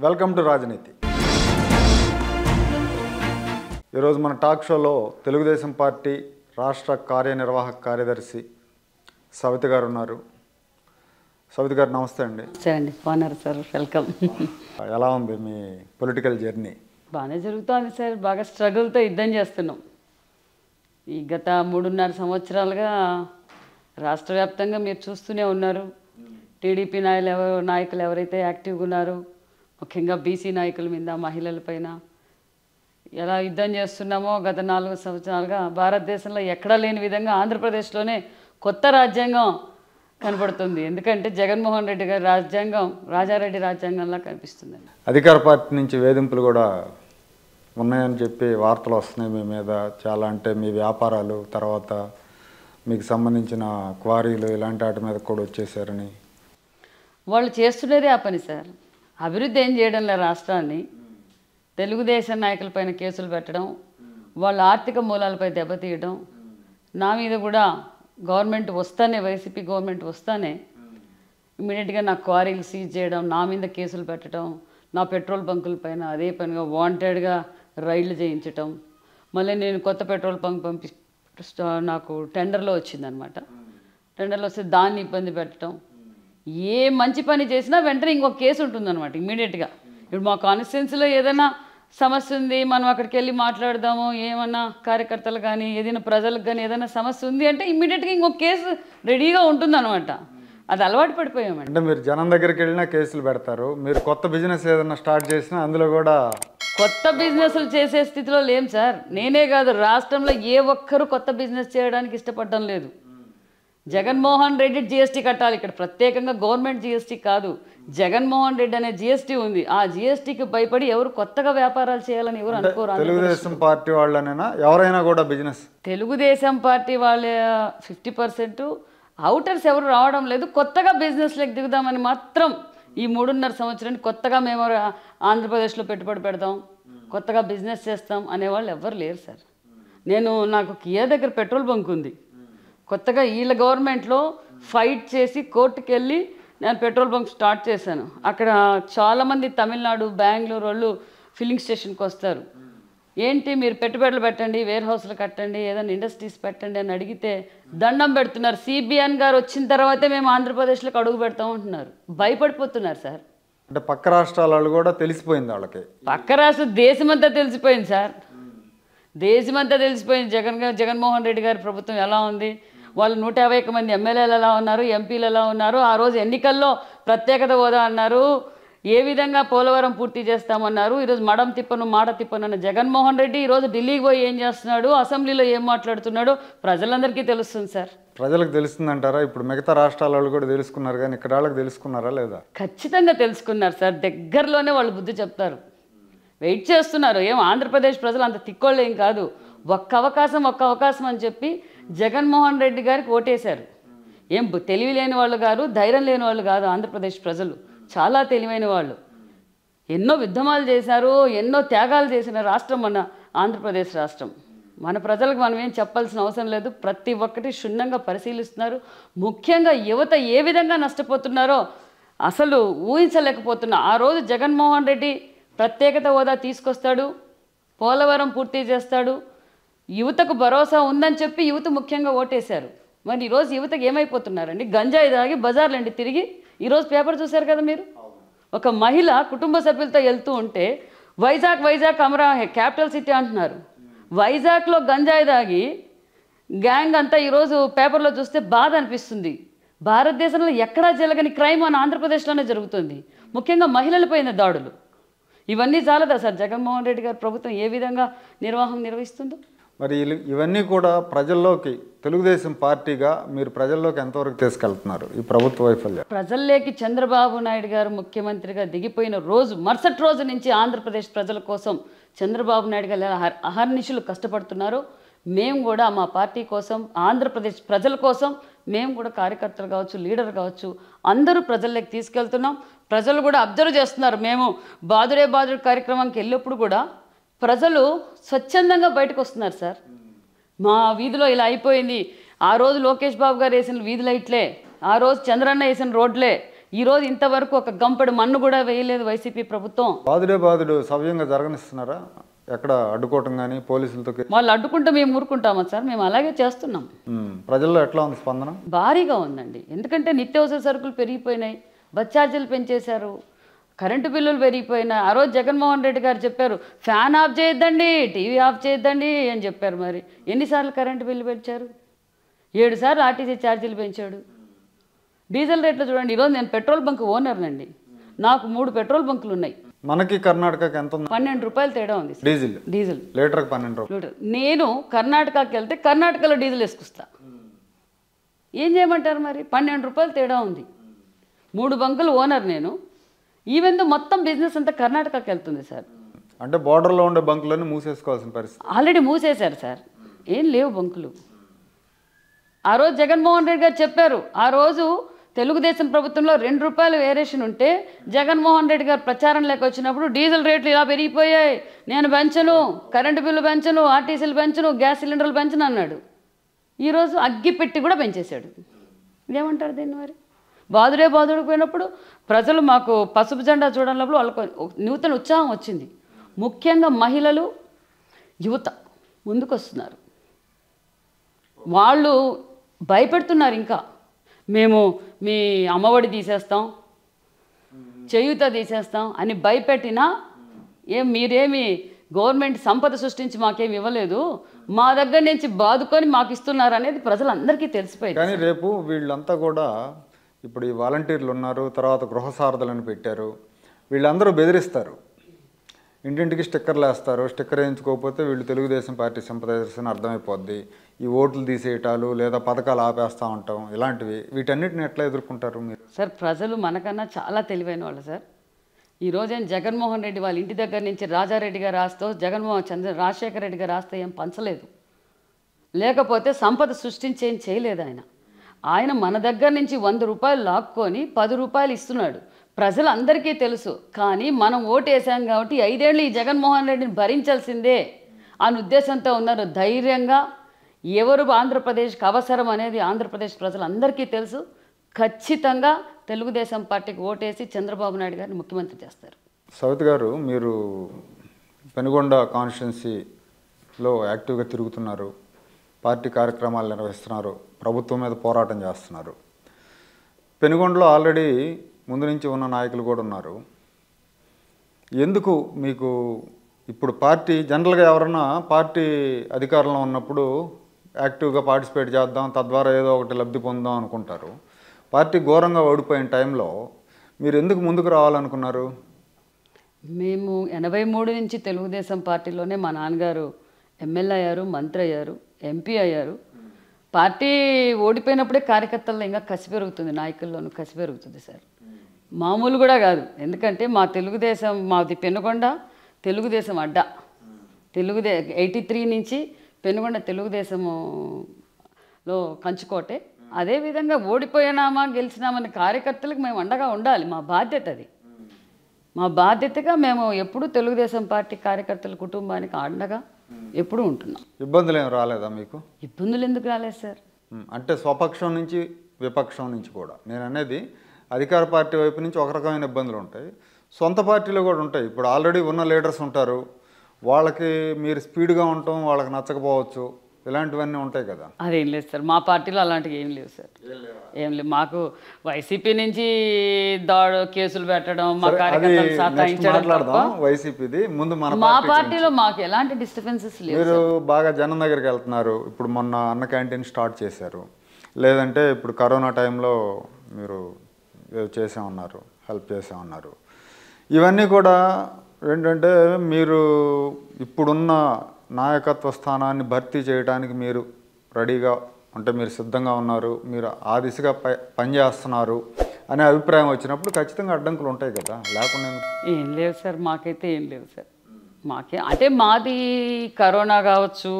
Welcome to రాజనీతి. ఈరోజు మన టాక్ షోలో తెలుగుదేశం పార్టీ రాష్ట్ర కార్యనిర్వాహక కార్యదర్శి సవిత గారు ఉన్నారు. సవిత గారు నమస్తే అండి. అండి. బాగున్నారు సార్. వెల్కమ్. ఎలా ఉంది మీ పొలిటికల్ జర్నీ? బాగానే జరుగుతోంది సార్. బాగా స్ట్రగుల్తో యుద్ధం చేస్తున్నాం. ఈ గత మూడున్నర సంవత్సరాలుగా రాష్ట్ర వ్యాప్తంగా మీరు చూస్తూనే ఉన్నారు. టీడీపీ నాయకులు ఎవరు నాయకులు ఎవరైతే యాక్టివ్గా ఉన్నారో ముఖ్యంగా బీసీ నాయకుల మీద మహిళలపైన ఎలా యుద్ధం చేస్తున్నామో గత నాలుగు సంవత్సరాలుగా భారతదేశంలో ఎక్కడా లేని విధంగా ఆంధ్రప్రదేశ్లోనే కొత్త రాజ్యాంగం కనపడుతుంది. ఎందుకంటే జగన్మోహన్ రెడ్డి గారి రాజ్యాంగం రాజారెడ్డి రాజ్యాంగంలా కనిపిస్తుందండి. అధికార పార్టీ నుంచి వేధింపులు కూడా ఉన్నాయని చెప్పి వార్తలు వస్తున్నాయి మీ మీద. చాలా అంటే మీ వ్యాపారాలు తర్వాత మీకు సంబంధించిన క్వారీలు ఇలాంటి వాటి మీద కూడా వచ్చేసారని వాళ్ళు చేస్తున్నదే ఆ పని సార్. అభివృద్ధి ఏం చేయడం లేదు రాష్ట్రాన్ని. తెలుగుదేశం నాయకులపైన కేసులు పెట్టడం వాళ్ళ ఆర్థిక మూలాలపై దెబ్బతీయడం నా మీద కూడా గవర్నమెంట్ వస్తానే వైసీపీ గవర్నమెంట్ వస్తానే. ఇమీడియట్గా నా క్వారీలు సీజ్ చేయడం నా మీద కేసులు పెట్టడం నా పెట్రోల్ బంకుల పైన అదే పనిగా వాంటెడ్గా రైళ్ళు చేయించటం. మళ్ళీ నేను కొత్త పెట్రోల్ బంక్ పంపి నాకు టెండర్లో వచ్చిందనమాట. టెండర్లో వస్తే దాన్ని ఇబ్బంది పెట్టడం ఏ మంచి పని చేసినా వెంటనే ఇంకొక కేసు ఉంటుందన్నమాట ఇమ్మీడియట్గా. ఇప్పుడు మా కాన్స్టిట్యున్సీలో ఏదైనా సమస్య ఉంది మనం అక్కడికి వెళ్ళి మాట్లాడదాము ఏమన్నా కార్యకర్తలు కానీ ఏదైనా ప్రజలకు కానీ ఏదైనా సమస్య ఉంది అంటే ఇమ్మీడియట్గా ఇంకొక కేసు రెడీగా ఉంటుందన్నమాట. అది అలవాటు పడిపోయామండి. అంటే మీరు జనం దగ్గరికి వెళ్ళినా కేసులు పెడతారు మీరు కొత్త బిజినెస్ ఏదైనా స్టార్ట్ చేసినా అందులో కూడా కొత్త బిజినెస్లు చేసే స్థితిలో లేం సార్. నేనే కాదు రాష్ట్రంలో ఏ ఒక్కరూ కొత్త బిజినెస్ చేయడానికి ఇష్టపడడం లేదు. జగన్మోహన్ రెడ్డి జిఎస్టీ కట్టాలి. ఇక్కడ ప్రత్యేకంగా గవర్నమెంట్ జిఎస్టీ కాదు. జగన్మోహన్ రెడ్డి అనే జిఎస్టీ ఉంది. ఆ జిఎస్టీకి భయపడి ఎవరు కొత్తగా వ్యాపారాలు చేయాలని ఎవరు అనుకోరు. తెలుగుదేశం పార్టీ వాళ్ళనైనా? ఎవరైనా కూడా బిజినెస్. తెలుగుదేశం పార్టీ వాళ్ళ ఫిఫ్టీ పర్సెంట్ అవుటర్స్ ఎవరు రావడం లేదు. కొత్తగా బిజినెస్లోకి దిగుదామని మాత్రం ఈ మూడున్నర సంవత్సరానికి కొత్తగా మేము ఆంధ్రప్రదేశ్లో పెట్టుబడి పెడదాం కొత్తగా బిజినెస్ చేస్తాం అనేవాళ్ళు ఎవ్వరు లేరు సార్. నేను నాకు కియా దగ్గర పెట్రోల్ బంక్ ఉంది. కొత్తగా వీళ్ళ గవర్నమెంట్లో ఫైట్ చేసి కోర్టుకి వెళ్ళి నేను పెట్రోల్ బంక్ స్టార్ట్ చేశాను. అక్కడ చాలామంది తమిళనాడు బెంగళూరు వాళ్ళు ఫిల్లింగ్ స్టేషన్కి వస్తారు. ఏంటి మీరు పెట్టుబడులు పెట్టండి వేర్ హౌస్లు కట్టండి ఏదైనా ఇండస్ట్రీస్ పెట్టండి అని అడిగితే దండం పెడుతున్నారు. సిబిఎన్ గారు వచ్చిన తర్వాతే మేము ఆంధ్రప్రదేశ్లోకి అడుగు పెడతాం అంటున్నారు. భయపడిపోతున్నారు సార్. అంటే పక్క రాష్ట్రాల వాళ్ళు కూడా తెలిసిపోయింది వాళ్ళకి. పక్క రాష్ట్రం దేశమంతా తెలిసిపోయింది సార్. దేశమంతా తెలిసిపోయింది. జగన్ గారు జగన్మోహన్ రెడ్డి గారి ప్రభుత్వం ఎలా ఉంది? వాళ్ళు నూట యాభై ఒక్క మంది ఎమ్మెల్యేలు ఎలా ఉన్నారు ఎంపీలు ఎలా ఉన్నారు ఆ రోజు ఎన్నికల్లో ప్రత్యేకత హోదా అన్నారు ఏ విధంగా పోలవరం పూర్తి చేస్తామన్నారు ఈరోజు మడం తిప్పను మాట తిప్పను అన్న జగన్మోహన్ రెడ్డి ఈరోజు ఢిల్లీకి పోయి ఏం చేస్తున్నాడు అసెంబ్లీలో ఏం మాట్లాడుతున్నాడో ప్రజలందరికీ తెలుస్తుంది సార్. ప్రజలకు తెలుస్తుందంటారా? ఇప్పుడు మిగతా రాష్ట్రాల వాళ్ళు కూడా తెలుసుకున్నారు కానీ ఇక్కడ వాళ్ళకి తెలుసుకున్నారా లేదా? ఖచ్చితంగా తెలుసుకున్నారు సార్. దగ్గరలోనే వాళ్ళు బుద్ధి చెప్తారు. వెయిట్ చేస్తున్నారు. ఏం ఆంధ్రప్రదేశ్ ప్రజలు అంత తిక్కోళ్ళు ఏం కాదు. ఒక్క అవకాశం ఒక్క అవకాశం అని చెప్పి జగన్మోహన్ రెడ్డి గారికి ఓటేశారు. ఏం తెలివి లేని వాళ్ళు కాదు ధైర్యం లేని వాళ్ళు కాదు ఆంధ్రప్రదేశ్ ప్రజలు. చాలా తెలివైన వాళ్ళు. ఎన్నో యుద్ధమాలు చేశారు ఎన్నో త్యాగాలు చేసిన రాష్ట్రం మన ఆంధ్రప్రదేశ్ రాష్ట్రం. మన ప్రజలకు మనం ఏం చెప్పాల్సిన అవసరం లేదు. ప్రతి ఒక్కటి క్షుణ్ణంగా పరిశీలిస్తున్నారు. ముఖ్యంగా యువత ఏ విధంగా నష్టపోతున్నారో అసలు ఊహించలేకపోతున్నా. ఆ రోజు జగన్మోహన్ రెడ్డి ప్రత్యేకత హోదా తీసుకొస్తాడు పోలవరం పూర్తి చేస్తాడు యువతకు భరోసా ఉందని చెప్పి యువత ముఖ్యంగా ఓటేశారు. మరి ఈరోజు యువతకు ఏమైపోతున్నారండి? గంజాయి తాగి బజార్లండి తిరిగి. ఈరోజు పేపర్ చూశారు కదా మీరు? ఒక మహిళ కుటుంబ సభ్యులతో వెళ్తూ ఉంటే వైజాగ్ వైజాగ్ అమరా క్యాపిటల్ సిటీ అంటున్నారు. వైజాగ్లో గంజాయి తాగి గ్యాంగ్ అంతా ఈరోజు పేపర్లో చూస్తే బాధ అనిపిస్తుంది. భారతదేశంలో ఎక్కడా జరగని క్రైమ్ అని ఆంధ్రప్రదేశ్లోనే జరుగుతుంది. ముఖ్యంగా మహిళలపైన దాడులు. ఇవన్నీ చాలదా సార్? జగన్మోహన్ రెడ్డి గారు ప్రభుత్వం ఏ విధంగా నిర్వాహం నిర్వహిస్తుందో? మరి ఇవన్నీ కూడా ప్రజల్లోకి తెలుగుదేశం పార్టీగా మీరు ప్రజల్లోకి ఎంతవరకు తీసుకెళ్తున్నారు ఈ ప్రభుత్వ వైఫల్యం? ప్రజల్లోకి చంద్రబాబు నాయుడు గారు ముఖ్యమంత్రిగా దిగిపోయిన రోజు మరుసటి రోజు నుంచి ఆంధ్రప్రదేశ్ ప్రజల కోసం చంద్రబాబు నాయుడు గారు ఎలా అహర్- అహర్నిశలు మేము కూడా మా పార్టీ కోసం ఆంధ్రప్రదేశ్ ప్రజల కోసం మేము కూడా కార్యకర్తలు కావచ్చు లీడర్ కావచ్చు అందరూ ప్రజల్లోకి తీసుకెళ్తున్నాం. ప్రజలు కూడా అబ్జర్వ్ చేస్తున్నారు మేము. బాదురే బాదుడు కార్యక్రమానికి వెళ్ళినప్పుడు కూడా ప్రజలు స్వచ్ఛందంగా బయటకు వస్తున్నారు సార్. మా వీధిలో ఇలా అయిపోయింది. ఆ రోజు లోకేష్ బాబు గారు వేసిన వీధి లైట్లే ఆ రోజు చంద్రన్న వేసిన రోడ్లే ఈరోజు ఇంతవరకు ఒక గంపెడు మన్ను కూడా వేయలేదు వైసీపీ ప్రభుత్వం. బాధుడే బాధుడు సవ్యంగా జరగనిస్తున్నారా? ఎక్కడ అడ్డుకోవటం కానీ పోలీసులతో వాళ్ళు అడ్డుకుంటే మేము ఊరుకుంటామా సార్? మేము అలాగే చేస్తున్నాం. ప్రజల్లో ఎట్లా ఉంది స్పందన? భారీగా ఉందండి. ఎందుకంటే నిత్యావసర సరుకులు పెరిగిపోయినాయి. బస్ ఛార్జీలు పెంచేశారు. కరెంటు బిల్లులు పెరిగిపోయినాయి ఆ రోజు జగన్మోహన్ రెడ్డి గారు చెప్పారు ఫ్యాన్ ఆఫ్ చేయొద్దండి టీవీ ఆఫ్ చేయొద్దండి అని చెప్పారు మరి. ఎన్నిసార్లు కరెంటు బిల్లు పెంచారు? ఏడు సార్లు ఆర్టీసీ ఛార్జీలు పెంచాడు. డీజిల్ రేట్లు చూడండి ఈరోజు నేను పెట్రోల్ బంక్ ఓనర్నండి. నాకు మూడు పెట్రోల్ బంకులు ఉన్నాయి. మనకి కర్ణాటకకి ఎంత ఉంది? పన్నెండు రూపాయలు తేడా ఉంది. డీజిల్? డీజిల్. లీటర్కి పన్నెండు రూపాయలు లీటర్. నేను కర్ణాటకకి వెళ్తే కర్ణాటకలో డీజిల్ వేసుకొస్తా. ఏం చేయమంటారు మరి? పన్నెండు రూపాయలు తేడా ఉంది. మూడు బంకులు ఓనర్ నేను. ఈవెన్ మొత్తం బిజినెస్ అంతా కర్ణాటకకి వెళ్తుంది సార్. అంటే బార్డర్లో ఉండే బంకులన్నీ మూసేసుకోవాల్సిన పరిస్థితి. ఆల్రెడీ మూసేశారు సార్. ఏం లేవు బంకులు. ఆ రోజు జగన్మోహన్ రెడ్డి గారు చెప్పారు ఆ రోజు తెలుగుదేశం ప్రభుత్వంలో రెండు రూపాయలు వేరియేషన్ ఉంటే జగన్మోహన్ రెడ్డి గారు ప్రచారం లేక వచ్చినప్పుడు డీజిల్ రేట్లు ఇలా పెరిగిపోయాయి. నేను పెంచను కరెంటు బిల్లు పెంచను ఆర్టీసీలు పెంచను గ్యాస్ సిలిండర్లు పెంచను అన్నాడు. ఈరోజు అగ్గి పెట్టి కూడా పెంచేశాడు. ఇదేమంటారు దీన్ని మరి? బాదుడే బాదుడికి పోయినప్పుడు ప్రజలు మాకు పసుపు జెండా చూడడంలో వాళ్ళకు నూతన ఉత్సాహం వచ్చింది. ముఖ్యంగా మహిళలు యువత ముందుకొస్తున్నారు. వాళ్ళు భయపెడుతున్నారు ఇంకా. మేము మీ అమ్మఒడి తీసేస్తాం చేయూత తీసేస్తాం అని భయపెట్టినా ఏం మీరేమి గవర్నమెంట్ సంపద సృష్టించి మాకేమి ఇవ్వలేదు. మా దగ్గర నుంచి బాదుకొని మాకు ఇస్తున్నారు అనేది ప్రజలందరికీ తెలిసిపోయింది. కానీ రేపు వీళ్ళంతా కూడా ఇప్పుడు ఈ వాలంటీర్లు ఉన్నారు తర్వాత గృహసారథులను పెట్టారు. వీళ్ళందరూ బెదిరిస్తారు. ఇంటింటికి స్టిక్కర్లు వేస్తారు. స్టిక్కర్ వేయించుకోకపోతే వీళ్ళు తెలుగుదేశం పార్టీ సింపదైజర్స్ అర్థమైపోద్ది. ఈ ఓట్లు తీసేయటాలు లేదా పథకాలు ఆపేస్తూ ఉంటాం. ఇలాంటివి వీటన్నిటిని ఎట్లా ఎదుర్కొంటారు మీరు? సార్ ప్రజలు మనకన్నా చాలా తెలివైన వాళ్ళు సార్. ఈ రోజేం జగన్మోహన్ రెడ్డి వాళ్ళ ఇంటి దగ్గర నుంచి రాజారెడ్డి గారు రాస్తూ జగన్మోహన్ చంద్ర రాజశేఖర రెడ్డి గారు రాస్తే ఏం పంచలేదు. లేకపోతే సంపద సృష్టించి ఏం చేయలేదు ఆయన. ఆయన మన దగ్గర నుంచి వంద రూపాయలు లాక్కొని పది రూపాయలు ఇస్తున్నాడు. ప్రజలందరికీ తెలుసు. కానీ మనం ఓటేసాం కాబట్టి ఐదేళ్ళు ఈ జగన్మోహన్ రెడ్డిని భరించాల్సిందే అని ఉద్దేశంతో ఉన్నారు. ధైర్యంగా ఎవరు ఆంధ్రప్రదేశ్కి అవసరం అనేది ఆంధ్రప్రదేశ్ ప్రజలందరికీ తెలుసు. ఖచ్చితంగా తెలుగుదేశం పార్టీకి ఓటేసి చంద్రబాబు నాయుడు గారిని ముఖ్యమంత్రి చేస్తారు. సౌత్ గారు మీరు పెనుగొండ కాన్స్టిట్యున్సీలో యాక్టివ్గా తిరుగుతున్నారు. పార్టీ కార్యక్రమాలు నిర్వహిస్తున్నారు. ప్రభుత్వం మీద పోరాటం చేస్తున్నారు. పెనుగొండలో ఆల్రెడీ ముందు నుంచి ఉన్న నాయకులు కూడా ఉన్నారు. ఎందుకు మీకు ఇప్పుడు పార్టీ జనరల్గా ఎవరన్నా పార్టీ అధికారంలో ఉన్నప్పుడు యాక్టివ్గా పార్టిసిపేట్ చేద్దాం తద్వారా ఏదో ఒకటి లబ్ధి పొందాం అనుకుంటారు. పార్టీ ఘోరంగా ఓడిపోయిన టైంలో మీరు ఎందుకు ముందుకు రావాలనుకున్నారు? మేము ఎనభై మూడు నుంచి తెలుగుదేశం పార్టీలోనే మా నాన్నగారు ఎమ్మెల్యే అయ్యారు మంత్రి అయ్యారు. ఎంపీ అయ్యారు. పార్టీ ఓడిపోయినప్పుడే కార్యకర్తల్లో ఇంకా కసి పెరుగుతుంది నాయకుల్లోనూ కసి పెరుగుతుంది సార్. మామూలు కూడా కాదు. ఎందుకంటే మా తెలుగుదేశం మాది పెనుగొండ తెలుగుదేశం అడ్డ. తెలుగుదే ఎయిటీ త్రీ నుంచి పెనుగొండ తెలుగుదేశములో కంచుకోటే. అదేవిధంగా ఓడిపోయినామా గెలిచినామని కార్యకర్తలకు మేము అండగా ఉండాలి. మా బాధ్యత అది. మా బాధ్యతగా మేము ఎప్పుడూ తెలుగుదేశం పార్టీ కార్యకర్తల కుటుంబానికి అండగా ఎప్పుడూ ఉంటున్నాం. ఇబ్బందులు ఏం రాలేదా మీకు? ఇబ్బందులు ఎందుకు రాలేదు సార్? ఉమ్, అంటే స్వపక్షం నుంచి విపక్షం నుంచి కూడా. నేను అనేది అధికార పార్టీ వైపు నుంచి ఒక రకమైన ఇబ్బందులు ఉంటాయి. సొంత పార్టీలో కూడా ఉంటాయి. ఇప్పుడు ఆల్రెడీ ఉన్న లీడర్స్ ఉంటారు. వాళ్ళకి మీరు స్పీడ్గా ఉండటం వాళ్ళకి నచ్చకపోవచ్చు. ఇలాంటివన్నీ ఉంటాయి కదా. అదేం లేదు సార్ మా పార్టీలో అలాంటివి ఏం లేవు సార్. ఏం లేవు? మాకు వైసీపీ నుంచి దాడు కేసులు పెట్టడం మా కార్యకర్తలు సతాయించడం వైసీపీది. ముందు మన మా పార్టీ పార్టీలో మాకు ఎలాంటి డిస్టర్బెన్సెస్ లేవు మీరు బాగా జనం దగ్గరికి వెళ్తున్నారు. ఇప్పుడు మొన్న అన్న క్యాంటీన్ స్టార్ట్ చేశారు. లేదంటే ఇప్పుడు కరోనా టైంలో మీరు ఏదో చేసామన్నారు హెల్ప్ చేసామన్నారు. ఇవన్నీ కూడా ఏంటంటే మీరు ఇప్పుడున్న నాయకత్వ స్థానాన్ని భర్తీ చేయడానికి మీరు రెడీగా అంటే మీరు సిద్ధంగా ఉన్నారు మీరు ఆ దిశగా ప పనిచేస్తున్నారు అనే అభిప్రాయం వచ్చినప్పుడు ఖచ్చితంగా అడ్డంకులు ఉంటాయి కదా. లేకుండా? ఏం లేవు సార్ మాకైతే ఏం లేవు సార్. మాకే అంటే మాది కరోనా కావచ్చు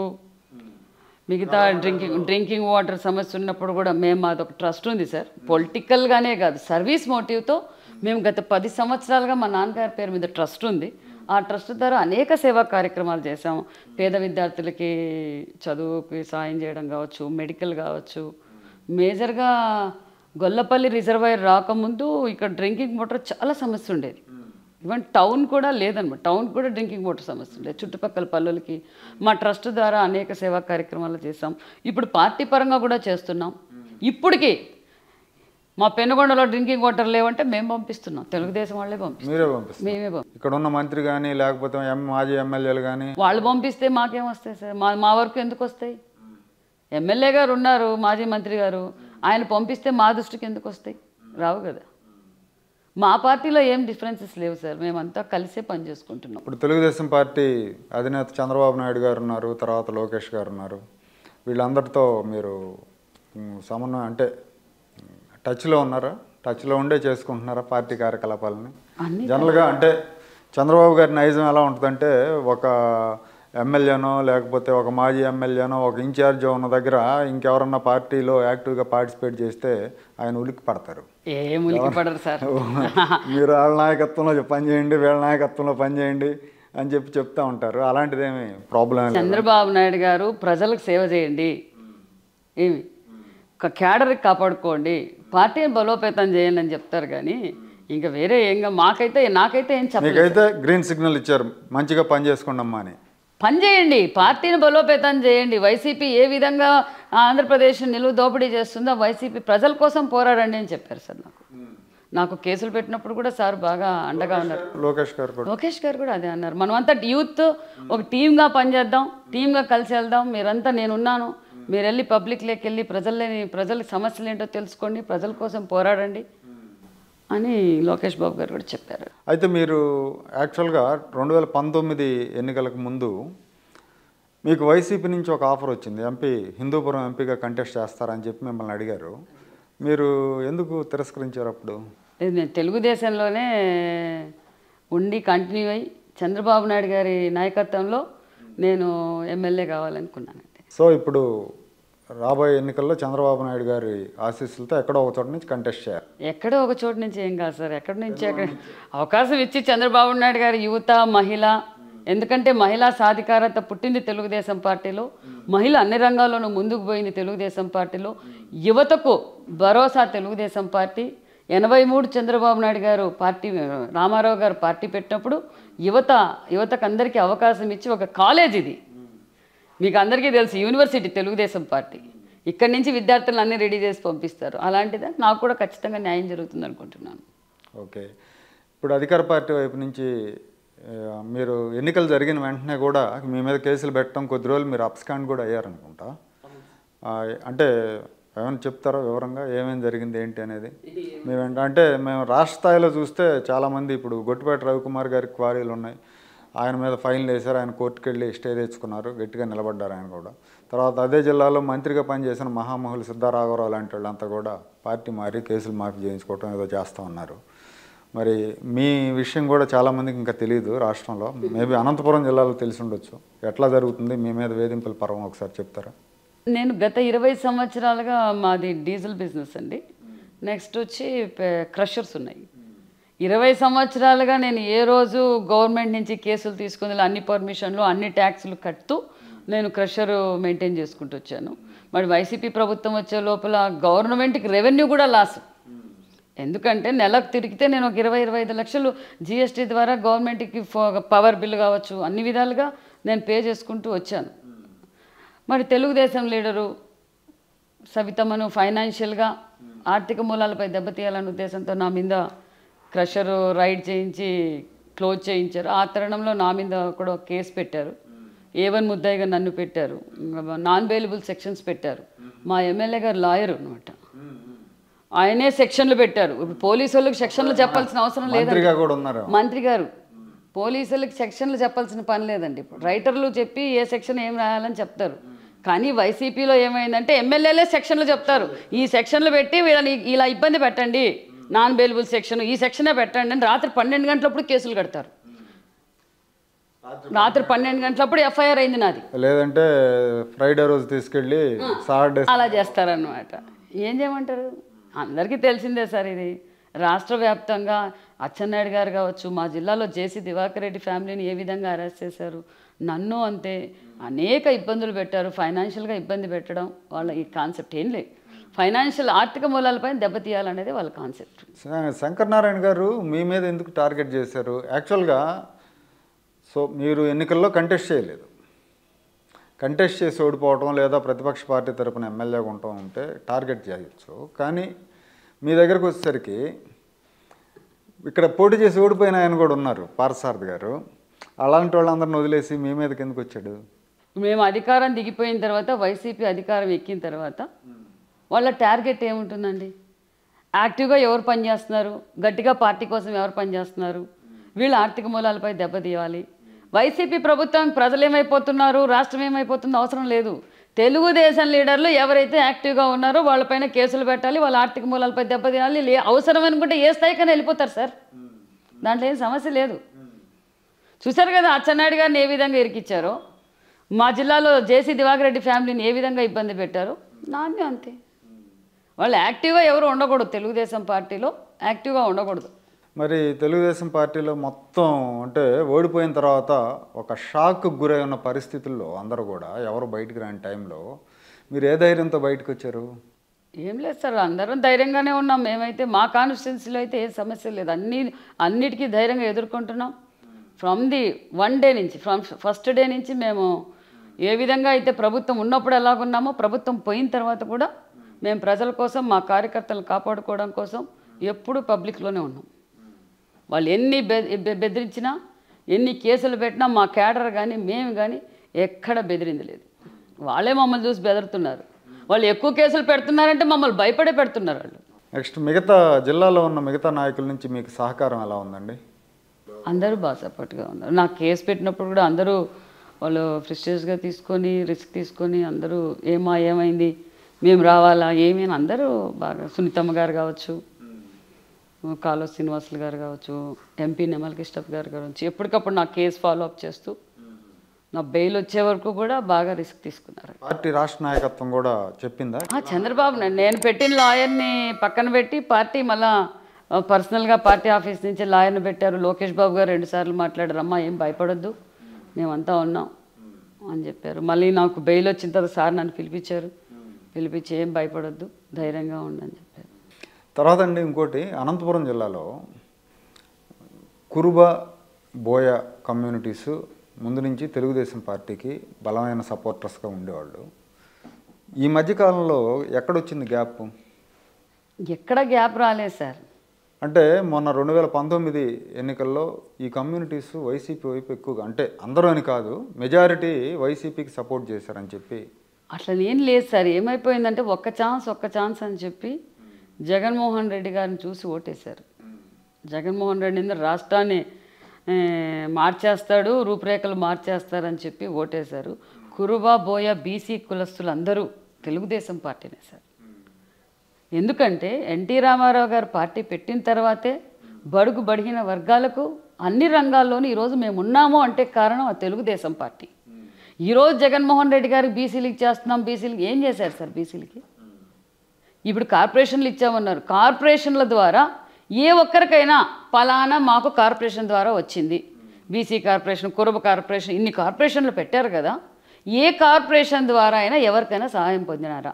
మిగతా డ్రింకింగ్ డ్రింకింగ్ వాటర్ సమస్య ఉన్నప్పుడు కూడా మేము మాది ఒక ట్రస్ట్ ఉంది సార్. పొలిటికల్గానే కాదు సర్వీస్ మోటివ్తో మేము గత పది సంవత్సరాలుగా మా నాన్నగారి పేరు మీద ట్రస్ట్ ఉంది. ఆ ట్రస్ట్ ద్వారా అనేక సేవా కార్యక్రమాలు చేసాం పేద విద్యార్థులకి చదువుకి సాయం చేయడం కావచ్చు మెడికల్ కావచ్చు. మేజర్గా గొల్లపల్లి రిజర్వాయర్ రాకముందు ఇక్కడ డ్రింకింగ్ వాటర్ చాలా సమస్య ఉండేది. ఈవెన్ టౌన్ కూడా లేదనమాట టౌన్ కూడా డ్రింకింగ్ వాటర్ సమస్య ఉండేది. చుట్టుపక్కల పల్లెలకి మా ట్రస్ట్ ద్వారా అనేక సేవా కార్యక్రమాలు చేసాం ఇప్పుడు పార్టీ పరంగా కూడా చేస్తున్నాం. ఇప్పటికీ మా పెనుగొండలో డ్రింకింగ్ వాటర్ లేవంటే మేము పంపిస్తున్నాం. తెలుగుదేశం వాళ్ళే పంపిస్తాం మీరే పంపిస్తారు. మేమే పంపిస్తాం ఇక్కడ ఉన్న మంత్రి కానీ లేకపోతే ఎం మాజీ ఎమ్మెల్యేలు కానీ వాళ్ళు పంపిస్తే మాకేం వస్తాయి సార్? మా మా వరకు ఎందుకు వస్తాయి? ఎమ్మెల్యే గారు ఉన్నారు మాజీ మంత్రి గారు. ఆయన పంపిస్తే మా దృష్టికి ఎందుకు వస్తాయి? రావు కదా. మా పార్టీలో ఏం డిఫరెన్సెస్ లేవు సార్. మేమంతా కలిసే పని చేసుకుంటున్నాం. ఇప్పుడు తెలుగుదేశం పార్టీ అధినేత చంద్రబాబు నాయుడు గారు ఉన్నారు తర్వాత లోకేష్ గారు ఉన్నారు. వీళ్ళందరితో మీరు మ్, సమన్వయం అంటే టచ్లో ఉన్నారా? టచ్లో ఉండే చేసుకుంటున్నారా పార్టీ కార్యకలాపాలని? అన్ని జనరల్గా అంటే చంద్రబాబు గారి నైజం ఎలా ఉంటుందంటే ఒక ఎమ్మెల్యేనో లేకపోతే ఒక మాజీ ఎమ్మెల్యేనో ఒక ఇన్ఛార్జ్ ఉన్న దగ్గర ఇంకెవరన్నా పార్టీలో యాక్టివ్గా పార్టిసిపేట్ చేస్తే ఆయన ఉలిక్కి పడతారు. ఏం ఉలికి పడరు సార్. మీరు వాళ్ళ నాయకత్వంలో పని చేయండి వీళ్ళ నాయకత్వంలో పని చేయండి అని చెప్పి చెప్తా ఉంటారు. అలాంటిదేమి ప్రాబ్లం చంద్రబాబు నాయుడు గారు ప్రజలకు సేవ చేయండి. ఏమి? ఒక క్యాడర్కి కాపాడుకోండి. పార్టీని బలోపేతం చేయండి అని చెప్తారు కానీ ఇంకా వేరే ఏంగా మాకైతే నాకైతే ఏం చెప్పలేదు. గ్రీన్ సిగ్నల్ ఇచ్చారు. మంచిగా పని చేసుకోండి అమ్మా అని. పని చేయండి. పార్టీని బలోపేతం చేయండి. వైసీపీ ఏ విధంగా ఆంధ్రప్రదేశ్ నిలువు దోపిడీ చేస్తుందో వైసీపీ ప్రజల కోసం పోరాడండి అని చెప్పారు సార్ నాకు. నాకు కేసులు పెట్టినప్పుడు కూడా సార్ బాగా అండగా ఉన్నారు. లోకేష్ గారు లోకేష్ గారు కూడా అదే అన్నారు. మనమంతా యూత్ ఒక టీమ్గా పనిచేద్దాం టీమ్గా కలిసి వెళ్దాం. మీరంతా నేనున్నాను. మీరు వెళ్ళి పబ్లిక్లోకి వెళ్ళి ప్రజల్ని ప్రజల సమస్యలు ఏంటో తెలుసుకోండి ప్రజల కోసం పోరాడండి అని లోకేష్ బాబు గారు కూడా చెప్పారు. అయితే మీరు యాక్చువల్గా రెండు వేల పంతొమ్మిది ఎన్నికలకు ముందు మీకు వైసీపీ నుంచి ఒక ఆఫర్ వచ్చింది. ఎంపీ హిందూపురం ఎంపీగా కంటెస్ట్ చేస్తారని చెప్పి మిమ్మల్ని అడిగారు. మీరు ఎందుకు తిరస్కరించారు అప్పుడు? నేను తెలుగుదేశంలోనే ఉండి కంటిన్యూ అయ్యి చంద్రబాబు నాయుడు గారి నాయకత్వంలో నేను ఎమ్మెల్యే కావాలనుకున్నానండి. సో ఇప్పుడు రాబోయే ఎన్నికల్లో చంద్రబాబు నాయుడు గారి ఆశీస్సులతో ఎక్కడో ఒక చోట నుంచి కంటెస్ట్ చేయాలి. ఎక్కడో ఒక చోటు నుంచి ఏం కాదు సార్ ఎక్కడి నుంచి ఎక్కడ అవకాశం ఇచ్చి చంద్రబాబు నాయుడు గారి యువత మహిళ ఎందుకంటే మహిళా సాధికారత పుట్టింది తెలుగుదేశం పార్టీలో మహిళ అన్ని రంగాల్లోనూ ముందుకు పోయింది తెలుగుదేశం పార్టీలో. యువతకు భరోసా తెలుగుదేశం పార్టీ. ఎనభై మూడు చంద్రబాబు నాయుడు గారు పార్టీ రామారావు గారు పార్టీ పెట్టినప్పుడు యువత యువతకు అందరికీ అవకాశం ఇచ్చి ఒక కాలేజ్ ఇది. మీకు అందరికీ తెలుసు యూనివర్సిటీ తెలుగుదేశం పార్టీ. ఇక్కడి నుంచి విద్యార్థులను అన్ని రెడీ చేసి పంపిస్తారు. అలాంటిదే? నాకు కూడా ఖచ్చితంగా న్యాయం జరుగుతుంది అనుకుంటున్నాను. ఓకే. ఇప్పుడు అధికార పార్టీ వైపు నుంచి మీరు ఎన్నికలు జరిగిన వెంటనే కూడా మీ మీద కేసులు పెట్టడం కొద్ది రోజులు మీరు అప్స్కాండ్ కూడా అయ్యారనుకుంటా. అంటే ఏమైనా చెప్తారా వివరంగా? ఏమేమి జరిగింది ఏంటి అనేది? మేము అంటే మేము రాష్ట్ర స్థాయిలో చూస్తే చాలామంది ఇప్పుడు గొట్టిపేట రవికుమార్ గారికి క్వారీలు ఉన్నాయి. ఆయన మీద ఫైన్లు వేశారు ఆయన కోర్టుకు వెళ్ళి స్టే తెచ్చుకున్నారు గట్టిగా నిలబడ్డారు ఆయన కూడా. తర్వాత అదే జిల్లాలో మంత్రిగా పనిచేసిన మహామహులు సిద్ధారాఘవరావు లాంటి వాళ్ళంతా కూడా పార్టీ మారి కేసులు మాఫీ చేయించుకోవటం ఏదో చేస్తూ ఉన్నారు. మరి మీ విషయం కూడా చాలామందికి ఇంకా తెలియదు రాష్ట్రంలో. మేబీ అనంతపురం జిల్లాలో తెలిసి ఉండొచ్చు. ఎట్లా జరుగుతుంది? మీ మీద వేధింపుల పర్వం ఒకసారి చెప్తారా? నేను గత ఇరవై సంవత్సరాలుగా మాది డీజిల్ బిజినెస్ అండి. నెక్స్ట్ వచ్చి క్రషర్స్ ఉన్నాయి. ఇరవై సంవత్సరాలుగా నేను ఏ రోజు గవర్నమెంట్ నుంచి కేసులు తీసుకుని అన్ని పర్మిషన్లు అన్ని ట్యాక్స్లు కడుతూ నేను క్రషర్ మెయింటైన్ చేసుకుంటూ వచ్చాను. మరి వైసీపీ ప్రభుత్వం వచ్చే లోపల గవర్నమెంట్కి రెవెన్యూ కూడా లాస్. ఎందుకంటే నెలకు తిరిగితే నేను ఒక ఇరవై ఇరవై ఐదు లక్షలు జిఎస్టీ ద్వారా గవర్నమెంట్కి పవర్ బిల్ కావచ్చు అన్ని విధాలుగా నేను పే చేసుకుంటూ వచ్చాను. మరి తెలుగుదేశం లీడరు సవితమ్మను ఫైనాన్షియల్గా ఆర్థిక మూలాలపై దెబ్బతీయాలనే ఉద్దేశంతో నా మీద క్రషర్ రైడ్ చేయించి క్లోజ్ చేయించారు. ఆ తరుణంలో నా మీద కూడా ఒక కేసు పెట్టారు. ఏ వన్ ముద్దాయిగా నన్ను పెట్టారు. నాన్ బెయిలబుల్ సెక్షన్స్ పెట్టారు. మా ఎమ్మెల్యే గారు లాయర్ అనమాట ఆయనే సెక్షన్లు పెట్టారు. ఇప్పుడు పోలీసు వాళ్ళకి సెక్షన్లు చెప్పాల్సిన అవసరం లేదండి. ఉన్నారు? మంత్రి గారు. పోలీసులకు సెక్షన్లు చెప్పాల్సిన పని లేదండి. ఇప్పుడు రైటర్లు చెప్పి ఏ సెక్షన్ ఏం రాయాలని చెప్తారు. కానీ వైసీపీలో ఏమైందంటే ఎమ్మెల్యేలే సెక్షన్లు చెప్తారు. ఈ సెక్షన్లు పెట్టి వీళ్ళని ఇలా ఇబ్బంది పెట్టండి. నాన్ బెయిలబుల్ సెక్షన్ ఈ సెక్షనే పెట్టండి అని రాత్రి పన్నెండు గంటలప్పుడు కేసులు కడతారు. రాత్రి పన్నెండు గంటలప్పుడు ఎఫ్ఐఆర్ అయింది నాది. లేదంటే ఫ్రైడే రోజు తీసుకెళ్ళి సాటర్డే అలా చేస్తారన్నమాట. ఏం చేయమంటారు? అందరికీ తెలిసిందే సార్ ఇది. రాష్ట్ర వ్యాప్తంగా అచ్చెన్నాయుడు గారు కావచ్చు మా జిల్లాలో జేసీ దివాకర్ రెడ్డి ఫ్యామిలీని ఏ విధంగా అరెస్ట్ చేశారు? నన్ను అంతే. అనేక ఇబ్బందులు పెట్టారు. ఫైనాన్షియల్గా ఇబ్బంది పెట్టడం వాళ్ళ ఈ కాన్సెప్ట్ ఏం లేదు. ఫైనాన్షియల్ ఆర్థిక మూలాలపైన దెబ్బతీయాలనేది వాళ్ళ కాన్సెప్ట్. శంకర్ నారాయణ గారు మీ మీద ఎందుకు టార్గెట్ చేశారు? యాక్చువల్గా సో మీరు ఎన్నికల్లో కంటెస్ట్ చేయలేదు. కంటెస్ట్ చేసి ఓడిపోవటం లేదా ప్రతిపక్ష పార్టీ తరపున ఎమ్మెల్యేగా ఉండటం ఉంటే టార్గెట్ చేయొచ్చు. కానీ మీ దగ్గరకు వచ్చేసరికి ఇక్కడ పోటీ చేసి ఓడిపోయిన ఆయన కూడా ఉన్నారు పారసారథి గారు. అలాంటి వాళ్ళందరిని వదిలేసి మీ మీదకి ఎందుకు వచ్చాడు? మేము అధికారం దిగిపోయిన తర్వాత వైసీపీ అధికారం ఎక్కిన తర్వాత వాళ్ళ టార్గెట్ ఏముంటుందండి? యాక్టివ్గా ఎవరు పనిచేస్తున్నారు గట్టిగా పార్టీ కోసం ఎవరు పనిచేస్తున్నారు వీళ్ళు ఆర్థిక మూలాలపై దెబ్బతీయాలి వైసీపీ ప్రభుత్వం ప్రజలు ఏమైపోతున్నారు రాష్ట్రం ఏమైపోతుందో అవసరం లేదు. తెలుగుదేశం లీడర్లు ఎవరైతే యాక్టివ్గా ఉన్నారో వాళ్ళపైన కేసులు పెట్టాలి వాళ్ళ ఆర్థిక మూలాలపై దెబ్బతీయాలి లే అవసరం అనుకుంటే ఏ స్థాయికైనా వెళ్ళిపోతారు సార్. దాంట్లో ఏం సమస్య లేదు. చూశారు కదా అచ్చెన్నాయుడు గారిని ఏ విధంగా ఇరికిచ్చారో? మా జిల్లాలో జేసీ దివాకర్ రెడ్డి ఫ్యామిలీని ఏ విధంగా ఇబ్బంది పెట్టారో? నాన్నే అంతే. వాళ్ళు యాక్టివ్గా ఎవరు ఉండకూడదు తెలుగుదేశం పార్టీలో యాక్టివ్గా ఉండకూడదు. మరి తెలుగుదేశం పార్టీలో మొత్తం అంటే ఓడిపోయిన తర్వాత ఒక షాక్కు గురై ఉన్న పరిస్థితుల్లో అందరూ కూడా ఎవరు బయటికి రాని టైంలో మీరు ఏ ధైర్యంతో బయటకు వచ్చారు ఏం లేదు సార్ అందరం ధైర్యంగానే ఉన్నాం. మేమైతే మా కాన్స్టిట్యున్సీలో అయితే ఏ సమస్య లేదు. అన్ని అన్నిటికీ ధైర్యంగా ఎదుర్కొంటున్నాం. ఫ్రమ్ ది వన్ డే నుంచి ఫ్రమ్ ఫస్ట్ డే నుంచి మేము ఏ విధంగా అయితే ప్రభుత్వం ఉన్నప్పుడు ఎలాగున్నామో ప్రభుత్వం పోయిన తర్వాత కూడా మేము ప్రజల కోసం మా కార్యకర్తలను కాపాడుకోవడం కోసం ఎప్పుడూ పబ్లిక్లోనే ఉన్నాం. వాళ్ళు ఎన్ని బెదిరించినా ఎన్ని కేసులు పెట్టినా మా క్యాడర్ కానీ మేము కానీ ఎక్కడ బెదిరింది లేదు. వాళ్ళే మమ్మల్ని చూసి బెదరుతున్నారు. వాళ్ళు ఎక్కువ కేసులు పెడుతున్నారంటే మమ్మల్ని భయపడే పెడుతున్నారు వాళ్ళు. నెక్స్ట్ మిగతా జిల్లాలో ఉన్న మిగతా నాయకుల నుంచి మీకు సహకారం ఎలా ఉందండి? అందరూ బాగా సపోర్ట్గా ఉన్నారు. నాకు కేసు పెట్టినప్పుడు కూడా అందరూ వాళ్ళు ఫ్రెషర్స్గా తీసుకొని రిస్క్ తీసుకొని అందరూ ఏమా ఏమైంది? మేము రావాలా ఏమీ అని అందరూ బాగా సునీతమ్మ గారు కావచ్చు కాలో శ్రీనివాసులు గారు కావచ్చు ఎంపీ నెమల్ కిష్టప్ గారు కావచ్చు ఎప్పటికప్పుడు నా కేసు ఫాలో అప్ చేస్తూ నా బెయిల్ వచ్చే వరకు కూడా బాగా రిస్క్ తీసుకున్నారు. పార్టీ రాష్ట్ర నాయకత్వం కూడా చెప్పిందా? ఆ, చంద్రబాబు నేను పెట్టిన లాయర్ని పక్కన పెట్టి పార్టీ మళ్ళా పర్సనల్గా పార్టీ ఆఫీస్ నుంచి లాయర్ని పెట్టారు. లోకేష్ బాబు గారు రెండుసార్లు మాట్లాడారు అమ్మా ఏం భయపడొద్దు మేమంతా ఉన్నాం అని చెప్పారు. మళ్ళీ నాకు బెయిల్ వచ్చిన తర్వాత సార్ నన్ను పిలిపించారు. పిలిపించి ఏం భయపడొద్దు ధైర్యంగా ఉండని చెప్పారు. తర్వాత అండి ఇంకోటి అనంతపురం జిల్లాలో కురుబ బోయ కమ్యూనిటీస్ ముందు నుంచి తెలుగుదేశం పార్టీకి బలమైన సపోర్టర్స్గా ఉండేవాళ్ళు. ఈ మధ్యకాలంలో ఎక్కడొచ్చింది గ్యాప్? ఎక్కడ గ్యాప్ రాలేదు సార్. అంటే మొన్న రెండు వేల పంతొమ్మిది ఎన్నికల్లో ఈ కమ్యూనిటీస్ వైసీపీ వైపు ఎక్కువగా అంటే అందరూ అని కాదు మెజారిటీ వైసీపీకి సపోర్ట్ చేశారని చెప్పి అట్లా ఏం లేదు సార్. ఏమైపోయిందంటే ఒక్క ఛాన్స్ ఒక్క ఛాన్స్ అని చెప్పి జగన్మోహన్ రెడ్డి గారిని చూసి ఓటేశారు. జగన్మోహన్ రెడ్డి రాష్ట్రాన్ని మార్చేస్తాడు రూపురేఖలు మార్చేస్తారని చెప్పి ఓటేశారు. కురుబా బోయ బీసీ కులస్తులు అందరూ తెలుగుదేశం పార్టీనే సార్. ఎందుకంటే ఎన్టీ రామారావు గారు పార్టీ పెట్టిన తర్వాతే బడుగు బడిగిన వర్గాలకు అన్ని రంగాల్లోనూ ఈరోజు మేము ఉన్నాము అంటే కారణం ఆ తెలుగుదేశం పార్టీ. ఈరోజు జగన్మోహన్ రెడ్డి గారికి బీసీలకి చేస్తున్నాం బీసీలకి ఏం చేశారు సార్ బీసీలకి ఇప్పుడు కార్పొరేషన్లు ఇచ్చామన్నారు. కార్పొరేషన్ల ద్వారా ఏ ఒక్కరికైనా పలానా మాకు కార్పొరేషన్ ద్వారా వచ్చింది. బీసీ కార్పొరేషన్ కురబ కార్పొరేషన్ ఇన్ని కార్పొరేషన్లు పెట్టారు కదా. ఏ కార్పొరేషన్ ద్వారా అయినా ఎవరికైనా సహాయం పొందినారా?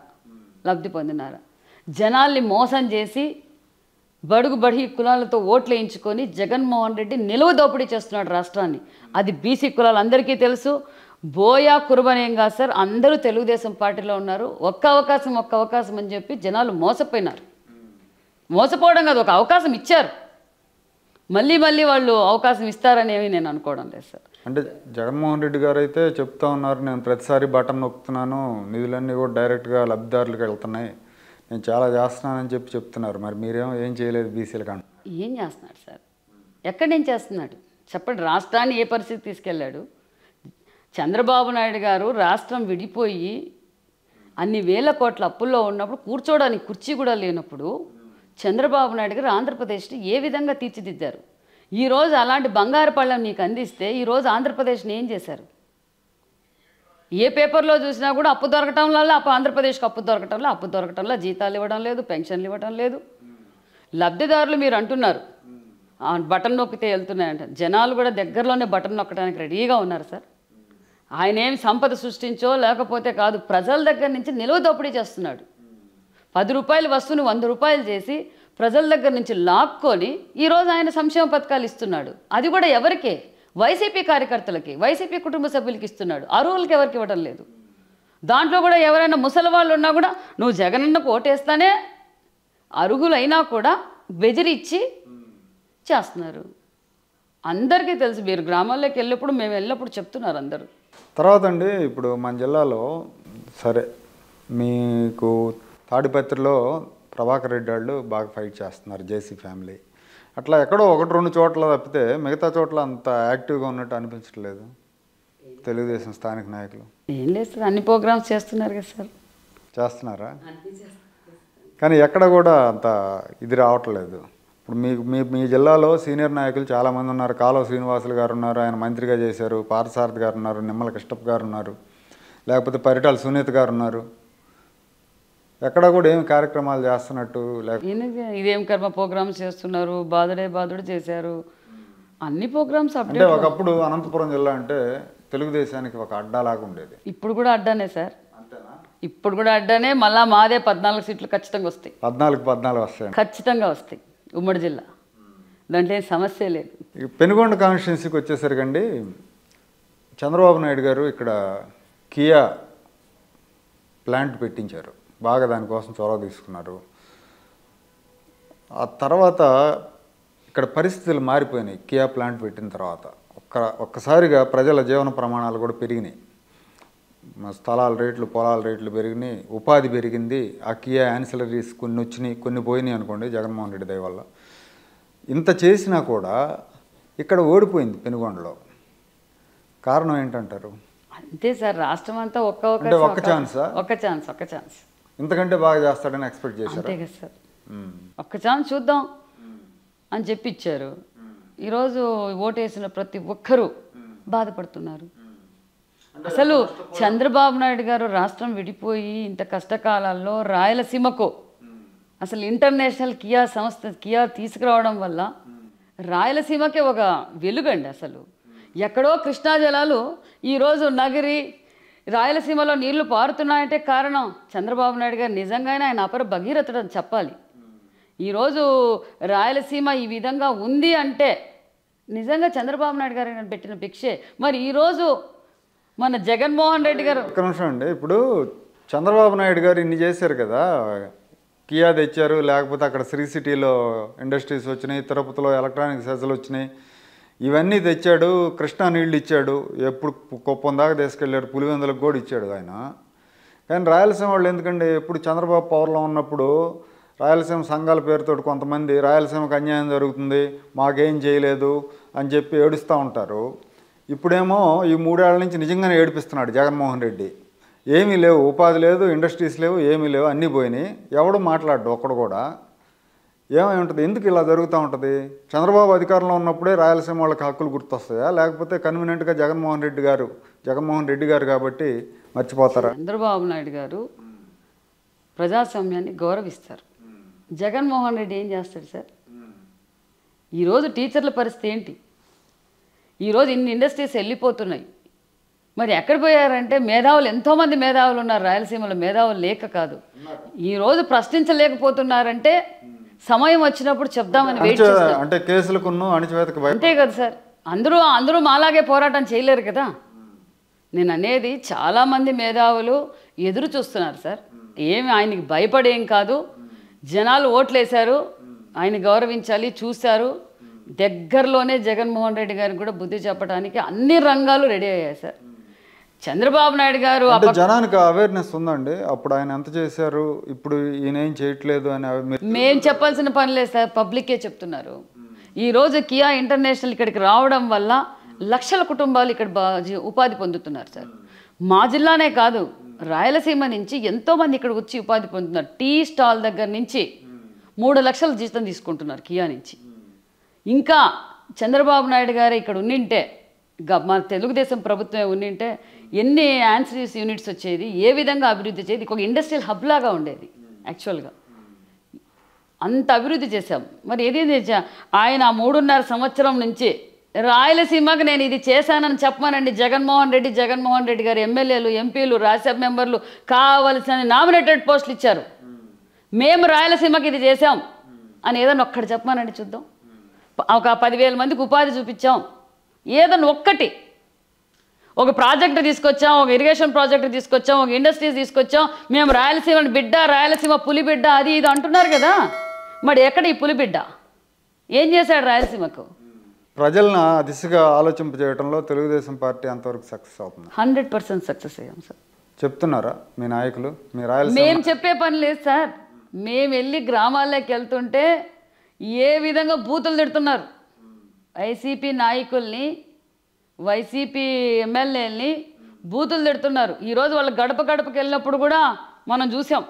లబ్ధి పొందినారా? జనాల్ని మోసం చేసి బడుగు బడి కులాలతో ఓట్లు వేయించుకొని జగన్మోహన్ రెడ్డి నిలువ దోపిడీ చేస్తున్నాడు రాష్ట్రాన్ని. అది బీసీ కులాలందరికీ తెలుసు. బోయా కుర్బనేం కాదు సార్ అందరూ తెలుగుదేశం పార్టీలో ఉన్నారు. ఒక్క అవకాశం ఒక్క అవకాశం అని చెప్పి జనాలు మోసపోయినారు. మోసపోవడం కాదు ఒక అవకాశం ఇచ్చారు. మళ్ళీ మళ్ళీ వాళ్ళు అవకాశం ఇస్తారనేవి నేను అనుకోవడం లేదు సార్. అంటే జగన్మోహన్ రెడ్డి గారు అయితే చెప్తా ఉన్నారు నేను ప్రతిసారి బటన్ నొక్కుతున్నాను నిధులన్నీ కూడా డైరెక్ట్గా లబ్ధిదారులకు వెళ్తున్నాయి. నేను చాలా చేస్తున్నానని చెప్పి చెప్తున్నారు. మరి మీరేమో ఏం చేయలేదు బీసీలకు అంట ఏం చేస్తున్నాడు సార్? ఎక్కడి నుంచి చేస్తున్నాడు? చెప్పండి రాష్ట్రాన్ని ఏ పరిస్థితి తీసుకెళ్ళాడు? చంద్రబాబు నాయుడు గారు రాష్ట్రం విడిపోయి అన్ని వేల కోట్ల అప్పుల్లో ఉన్నప్పుడు కూర్చోడానికి కుర్చీ కూడా లేనప్పుడు చంద్రబాబు నాయుడు గారు ఆంధ్రప్రదేశ్ని ఏ విధంగా తీర్చిదిద్దారు? ఈరోజు అలాంటి బంగారు పళ్ళం నీకు అందిస్తే ఈరోజు ఆంధ్రప్రదేశ్ని ఏం చేశారు? ఏ పేపర్లో చూసినా కూడా అప్పు దొరకటం వల్ల అప్పు ఆంధ్రప్రదేశ్కి అప్పు దొరకటంలో అప్పు దొరకటంలో జీతాలు ఇవ్వడం లేదు పెన్షన్లు ఇవ్వడం లేదు. లబ్ధిదారులు మీరు అంటున్నారు. బటన్ నొక్కితే వెళ్తున్నాయంట. జనాలు కూడా దగ్గరలోనే బటన్ నొక్కడానికి రెడీగా ఉన్నారు సార్. ఆయన ఏమి సంపద సృష్టించో లేకపోతే కాదు ప్రజల దగ్గర నుంచి నిలువ దోపిడీ చేస్తున్నాడు. పది రూపాయల వస్తువుని వంద రూపాయలు చేసి ప్రజల దగ్గర నుంచి లాక్కొని ఈరోజు ఆయన సంక్షేమ పథకాలు ఇస్తున్నాడు. అది కూడా ఎవరికే? వైసీపీ కార్యకర్తలకి వైసీపీ కుటుంబ సభ్యులకి ఇస్తున్నాడు. అర్హులకి ఎవరికి ఇవ్వడం లేదు. దాంట్లో కూడా ఎవరైనా ముసలి వాళ్ళు ఉన్నా కూడా నువ్వు జగనన్నకు ఓటేస్తానే అరుగులైనా కూడా బెదిరిచ్చి చేస్తున్నారు. అందరికీ తెలుసు మీరు గ్రామాల్లోకి వెళ్ళినప్పుడు మేము వెళ్ళినప్పుడు చెప్తున్నారు అందరూ. తర్వాత అండి ఇప్పుడు మన జిల్లాలో సరే మీకు తాడిపత్రిలో ప్రభాకర్ రెడ్డి వాళ్ళు బాగా ఫైట్ చేస్తున్నారు జేసీ ఫ్యామిలీ. అట్లా ఎక్కడో ఒకటి రెండు చోట్ల తప్పితే మిగతా చోట్ల అంత యాక్టివ్గా ఉన్నట్టు అనిపించట్లేదు తెలుగుదేశం స్థానిక నాయకులు. ఏం లేదు సార్ అన్ని ప్రోగ్రామ్స్ చేస్తున్నారు కదా సార్. చేస్తున్నారా. కానీ ఎక్కడ కూడా అంత ఇది రావట్లేదు. ఇప్పుడు మీకు మీ మీ జిల్లాలో సీనియర్ నాయకులు చాలామంది ఉన్నారు. కాలువ శ్రీనివాసులు గారు ఉన్నారు ఆయన మంత్రిగా చేశారు పార్థసారథి గారు ఉన్నారు నిమ్మల కృష్ణప్ప గారు ఉన్నారు లేకపోతే పరిటాల సునీత గారు ఉన్నారు. ఎక్కడ కూడా ఏమి కార్యక్రమాలు చేస్తున్నట్టు లేక ఈయనకి ఇదేం కర్మ ప్రోగ్రామ్స్ చేస్తున్నారు? బాధడే బాధుడు చేశారు. అన్ని ప్రోగ్రామ్స్ అంటే ఒకప్పుడు అనంతపురం జిల్లా అంటే తెలుగుదేశానికి ఒక అడ్డాలాగా ఉండేది. ఇప్పుడు కూడా అడ్డానే సార్. ఇప్పుడు కూడా అడ్డానే మళ్ళా మాదే పద్నాలుగు సీట్లు ఖచ్చితంగా వస్తాయి. పద్నాలుగు పద్నాలుగు వస్తాయి ఖచ్చితంగా వస్తాయి. ఉమ్మడి జిల్లా. దాంట్లో ఏం సమస్య లేదు. పెనుగొండ కాన్స్టిట్యున్సీకి వచ్చేసరికండి చంద్రబాబు నాయుడు గారు ఇక్కడ కియా ప్లాంట్ పెట్టించారు. బాగా దానికోసం చొరవ తీసుకున్నారు. ఆ తర్వాత ఇక్కడ పరిస్థితులు మారిపోయినాయి. కియా ప్లాంట్ పెట్టిన తర్వాత ఒక్క ఒక్కసారిగా ప్రజల జీవన ప్రమాణాలు కూడా పెరిగినాయి. స్థలాల రేట్లు పొలాల రేట్లు పెరిగినాయి. ఉపాధి పెరిగింది. ఆ కియా యాన్సిలరీస్ కొన్ని వచ్చినాయి కొన్ని పోయినాయి అనుకోండి జగన్మోహన్ రెడ్డి దయ వల్ల. ఇంత చేసినా కూడా ఇక్కడ ఓడిపోయింది పెనుగొండలో. కారణం ఏంటంటారు? అంతే సార్ రాష్ట్రం అంతా ఒక్క అంటే ఒక్క ఒక్క ఛాన్సా? ఒక్క ఛాన్స్ ఒక్క ఛాన్స్. ఇంతకంటే బాగా చేస్తాడని ఎక్స్పెక్ట్ చేశారు? అంతే కదా సార్. ఒక్క ఛాన్స్ చూద్దాం అని చెప్పి ఇచ్చారు. ఈరోజు ఓటేసిన ప్రతి ఒక్కరూ బాధపడుతున్నారు. అసలు చంద్రబాబు నాయుడు గారు రాష్ట్రం విడిపోయి ఇంత కష్టకాలాల్లో రాయలసీమకు అసలు ఇంటర్నేషనల్ కియా సంస్థ కియా తీసుకురావడం వల్ల రాయలసీమకే ఒక వెలుగండి అసలు. ఎక్కడో కృష్ణా జలాలు ఈరోజు నగిరి రాయలసీమలో నీళ్ళు పారుతున్నాయంటే కారణం చంద్రబాబు నాయుడు గారు నిజంగానే ఆయన అపర భగీరథుడు అని చెప్పాలి. ఈరోజు రాయలసీమ ఈ విధంగా ఉంది అంటే నిజంగా చంద్రబాబు నాయుడు గారు ఆయన పెట్టిన భిక్షే. మరి ఈరోజు మన జగన్మోహన్ రెడ్డి గారు. ఒక నిమిషం అండి. ఇప్పుడు చంద్రబాబు నాయుడు గారు ఇన్ని చేశారు కదా కియా తెచ్చారు లేకపోతే అక్కడ శ్రీ సిటీలో ఇండస్ట్రీస్ వచ్చినాయి తిరుపతిలో ఎలక్ట్రానిక్ సెజలు వచ్చినాయి. ఇవన్నీ తెచ్చాడు కృష్ణా నీళ్ళు ఇచ్చాడు ఎప్పుడు కుప్పం దాకా తీసుకెళ్ళాడు పులివెందులకు కూడా ఇచ్చాడు ఆయన. కానీ రాయలసీమ వాళ్ళు ఎందుకంటే ఎప్పుడు చంద్రబాబు పవర్లో ఉన్నప్పుడు రాయలసీమ సంఘాల పేరుతో కొంతమంది రాయలసీమకు అన్యాయం జరుగుతుంది మాకేం చేయలేదు అని చెప్పి ఏడుస్తూ ఉంటారు. ఇప్పుడేమో ఈ మూడేళ్ళ నుంచి నిజంగానే ఏడిపిస్తున్నాడు జగన్మోహన్ రెడ్డి. ఏమీ లేవు ఉపాధి లేదు ఇండస్ట్రీస్ లేవు ఏమీ లేవు అన్నీ పోయినాయి. ఎవడు మాట్లాడు ఒక్కడు కూడా. ఏమై ఉంటుంది? ఎందుకు ఇలా జరుగుతూ ఉంటుంది? చంద్రబాబు అధికారంలో ఉన్నప్పుడే రాయలసీమ వాళ్ళకి హక్కులు గుర్తొస్తాయా? లేకపోతే కన్వీనెంట్గా జగన్మోహన్ రెడ్డి గారు జగన్మోహన్ రెడ్డి గారు కాబట్టి మర్చిపోతారా? చంద్రబాబు నాయుడు గారు ప్రజాస్వామ్యాన్ని గౌరవిస్తారు. జగన్మోహన్ రెడ్డి ఏం చేస్తాడు సార్? ఈరోజు టీచర్ల పరిస్థితి ఏంటి? ఈరోజు ఇన్ని ఇండస్ట్రీస్ వెళ్ళిపోతున్నాయి. మరి ఎక్కడ పోయారంటే మేధావులు ఎంతోమంది మేధావులు ఉన్నారు రాయలసీమలో. మేధావులు లేక కాదు. ఈరోజు ప్రశ్నించలేకపోతున్నారంటే సమయం వచ్చినప్పుడు చెప్దామని వెయిట్ చేస్తారు అంటే భయ అంతే కదా సార్. అందరూ అందరూ మాలాగే పోరాటం చేయలేరు కదా. నేను అనేది చాలామంది మేధావులు ఎదురు చూస్తున్నారు సార్. ఏమి ఆయనకి భయపడేం కాదు. జనాలు ఓట్లేశారు. ఆయన గౌరవించాలి చూశారు. దగ్గరలోనే జగన్మోహన్ రెడ్డి గారికి కూడా బుద్ధి చెప్పడానికి అన్ని రంగాలు రెడీ అయ్యాయి సార్. చంద్రబాబు నాయుడు గారు జనానికి అవేర్నెస్ ఉందండి. అప్పుడు ఆయన ఎంత చేశారు? ఇప్పుడు ఈయన ఏం చేయట్లేదు అని అవి మీరు మేం చెప్పాల్సిన పని లేదు సార్. పబ్లికే చెప్తున్నారు. ఈ రోజు కియా ఇంటర్నేషనల్ ఇక్కడికి రావడం వల్ల లక్షల కుటుంబాలు ఇక్కడ ఉపాధి పొందుతున్నారు సార్. మా జిల్లానే కాదు రాయలసీమ నుంచి ఎంతోమంది ఇక్కడ వచ్చి ఉపాధి పొందుతున్నారు. టీ స్టాల్ దగ్గర నుంచి మూడు లక్షల జీతం తీసుకుంటున్నారు కియా నుంచి. ఇంకా చంద్రబాబు నాయుడు గారు ఇక్కడ ఉండింటే గ- మన తెలుగుదేశం ప్రభుత్వమే ఉండింటే ఎన్ని యాన్సరీస్ యూనిట్స్ వచ్చేది ఏ విధంగా అభివృద్ధి చేది ఒక ఇండస్ట్రియల్ హబ్ లాగా ఉండేది యాక్చువల్గా అంత అభివృద్ధి చేశాం. మరి ఏది చేశా? ఆయన ఆ మూడున్నర సంవత్సరం నుంచి రాయలసీమకు నేను ఇది చేశానని చెప్పమానండి. జగన్మోహన్ రెడ్డి జగన్మోహన్ రెడ్డి గారు ఎమ్మెల్యేలు ఎంపీలు రాజ్యసభ మెంబర్లు కావలసిన నామినేటెడ్ పోస్టులు ఇచ్చారు. మేము రాయలసీమకి ఇది చేసాం అని ఏదన్నా ఒక్కటి చెప్పమానండి చూద్దాం. ఒక పదివేల మందికి ఉపాధి చూపించాం. ఏదన్నా ఒక్కటి. ఒక ప్రాజెక్ట్ తీసుకొచ్చాం ఒక ఇరిగేషన్ ప్రాజెక్ట్ తీసుకొచ్చాం ఒక ఇండస్ట్రీస్ తీసుకొచ్చాం. మేము రాయలసీమ బిడ్డ రాయలసీమ పులి బిడ్డ అది ఇది అంటున్నారు కదా. మరి ఎక్కడ ఈ పులి బిడ్డ? ఏం చేశాడు రాయలసీమకు? ప్రజలను ఆ దిశగా ఆలోచింపజేయడంలో తెలుగుదేశం పార్టీ అంతవరకు సక్సెస్ అవుతుంది. హండ్రెడ్ పర్సెంట్ సక్సెస్ అయ్యాం సార్. చెప్తున్నారా మీ నాయకులు మీ రాయలసీమ? మేము చెప్పే పని లేదు సార్. మేము వెళ్ళి గ్రామాల్లోకి వెళ్తుంటే ఏ విధంగా బూతులు తిడుతున్నారు? వైసీపీ నాయకుల్ని వైసీపీ ఎమ్మెల్యేలని బూతులు తిడుతున్నారు. ఈరోజు వాళ్ళు గడప గడపకి వెళ్ళినప్పుడు కూడా మనం చూసాం.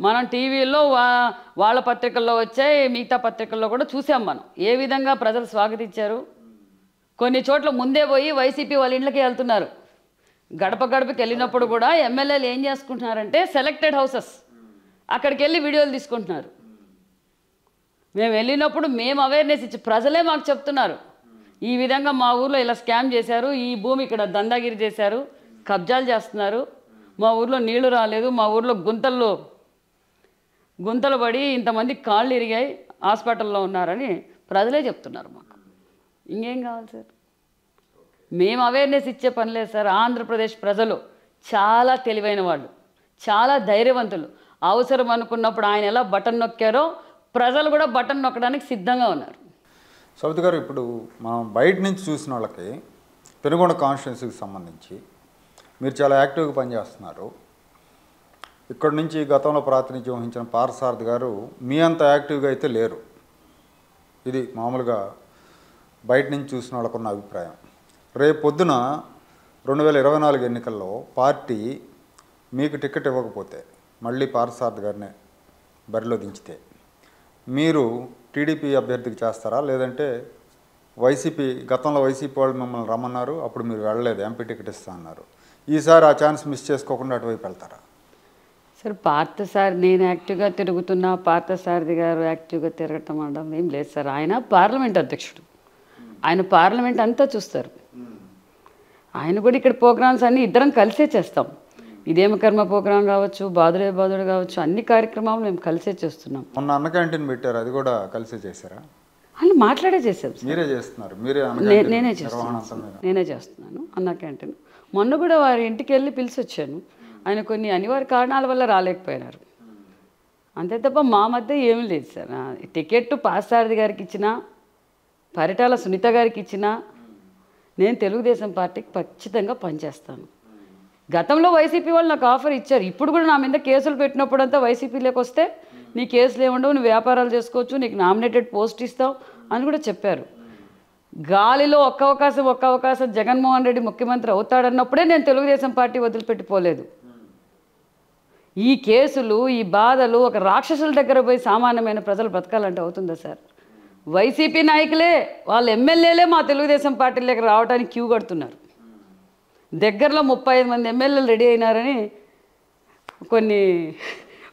మనం టీవీలో వా వాళ్ళ పత్రికల్లో వచ్చాయి మిగతా పత్రికల్లో కూడా చూసాం మనం. ఏ విధంగా ప్రజలు స్వాగతించారు? కొన్ని చోట్ల ముందే పోయి వైసీపీ వాళ్ళ ఇంట్లోకి వెళ్తున్నారు. గడప గడపకి వెళ్ళినప్పుడు కూడా ఎమ్మెల్యేలు ఏం చేసుకుంటున్నారంటే సెలెక్టెడ్ హౌసెస్. అక్కడికి వెళ్ళి వీడియోలు తీసుకుంటున్నారు. మేము వెళ్ళినప్పుడు మేము అవేర్నెస్ ఇచ్చి ప్రజలే మాకు చెప్తున్నారు. ఈ విధంగా మా ఊర్లో ఇలా స్కామ్ చేశారు. ఈ భూమి ఇక్కడ దందాగిరి చేశారు. కబ్జాలు చేస్తున్నారు. మా ఊర్లో నీళ్ళు రాలేదు. మా ఊర్లో గుంతల్లో గుంతలు పడి ఇంతమంది కాళ్ళు ఇరిగాయి. హాస్పిటల్లో ఉన్నారని ప్రజలే చెప్తున్నారు మాకు. ఇంకేం కావాలి సార్? మేము అవేర్నెస్ ఇచ్చే పని లేదు సార్. ఆంధ్రప్రదేశ్ ప్రజలు చాలా తెలివైన వాళ్ళు. చాలా ధైర్యవంతులు. అవసరం అనుకున్నప్పుడు ఆయన ఎలా బటన్ నొక్కారో ప్రజలు కూడా బటన్ నొక్కడానికి సిద్ధంగా ఉన్నారు. సౌత్ గారు ఇప్పుడు మనం బయట నుంచి చూసిన వాళ్ళకి పెనుగొండ కాన్స్టిట్యున్సీకి సంబంధించి మీరు చాలా యాక్టివ్గా పనిచేస్తున్నారు. ఇక్కడ నుంచి గతంలో ప్రాతినిధ్యం వహించిన పారసారథి గారు మీ అంత యాక్టివ్గా అయితే లేరు. ఇది మామూలుగా బయట నుంచి చూసిన వాళ్ళకున్న అభిప్రాయం. రేపు పొద్దున రెండు వేల ఇరవై నాలుగు ఎన్నికల్లో పార్టీ మీకు టికెట్ ఇవ్వకపోతే మళ్ళీ పారసారథి గారిని బరిలో దించితే మీరు టీడీపీ అభ్యర్థికి చేస్తారా? లేదంటే వైసీపీ గతంలో వైసీపీ వాళ్ళు మిమ్మల్ని రమ్మన్నారు అప్పుడు మీరు వెళ్ళలేదు ఎంపీ టికెట్ ఇస్తా అన్నారు. ఈసారి ఆ ఛాన్స్ మిస్ చేసుకోకుండా అటువైపు వెళ్తారా? సార్ పార్థసారి నేను యాక్టివ్గా తిరుగుతున్నా పార్థసారథి గారు యాక్టివ్గా తిరగటం అనడం ఏం లేదు సార్. ఆయన పార్లమెంట్ అధ్యక్షుడు. ఆయన పార్లమెంట్ అంతా చూస్తారు. ఆయన కూడా ఇక్కడ ప్రోగ్రామ్స్ అన్నీ ఇద్దరం కలిసే చేస్తాం. ఇదేమ కర్మ ప్రోగ్రాం కావచ్చు బాదుడే బాదుడు కావచ్చు అన్ని కార్యక్రమాలు మేము కలిసే చేస్తున్నాం. మొన్న అన్న క్యాంటీన్ పెట్టారు అది కూడా కలిసి చేశారా? వాళ్ళు మాట్లాడే చేసాం మీరే చేస్తున్నారు మీరే నేనే చేస్తున్నాను. నేనే చేస్తున్నాను అన్న క్యాంటీన్. మొన్న కూడా వారి ఇంటికి వెళ్ళి పిలిచి వచ్చాను ఆయన కొన్ని అనివార్య కారణాల వల్ల రాలేకపోయినారు. అంతే తప్ప మా మధ్య ఏమీ లేదు సార్. టికెట్ పాసారథి గారికి ఇచ్చిన పరిటాల సునీత గారికి ఇచ్చిన నేను తెలుగుదేశం పార్టీకి ఖచ్చితంగా పనిచేస్తాను. గతంలో వైసీపీ వాళ్ళు నాకు ఆఫర్ ఇచ్చారు. ఇప్పుడు కూడా నా మీద కేసులు పెట్టినప్పుడు అంతా వైసీపీలోకి వస్తే నీ కేసులు ఏముండవు నువ్వు వ్యాపారాలు చేసుకోవచ్చు నీకు నామినేటెడ్ పోస్ట్ ఇస్తావు అని కూడా చెప్పారు. గాలిలో ఒక్క అవకాశం ఒక్క అవకాశం జగన్మోహన్ రెడ్డి ముఖ్యమంత్రి అవుతాడన్నప్పుడే నేను తెలుగుదేశం పార్టీ వదిలిపెట్టిపోలేదు. ఈ కేసులు ఈ బాధలు ఒక రాక్షసుల దగ్గర పోయి సామాన్యమైన ప్రజలు బ్రతకాలంటే అవుతుందా సార్? వైసీపీ నాయకులే వాళ్ళ ఎమ్మెల్యేలే మా తెలుగుదేశం పార్టీలోకి రావడానికి క్యూ కడుతున్నారు. దగ్గరలో ముప్పై ఐదు మంది ఎమ్మెల్యేలు రెడీ అయినారని కొన్ని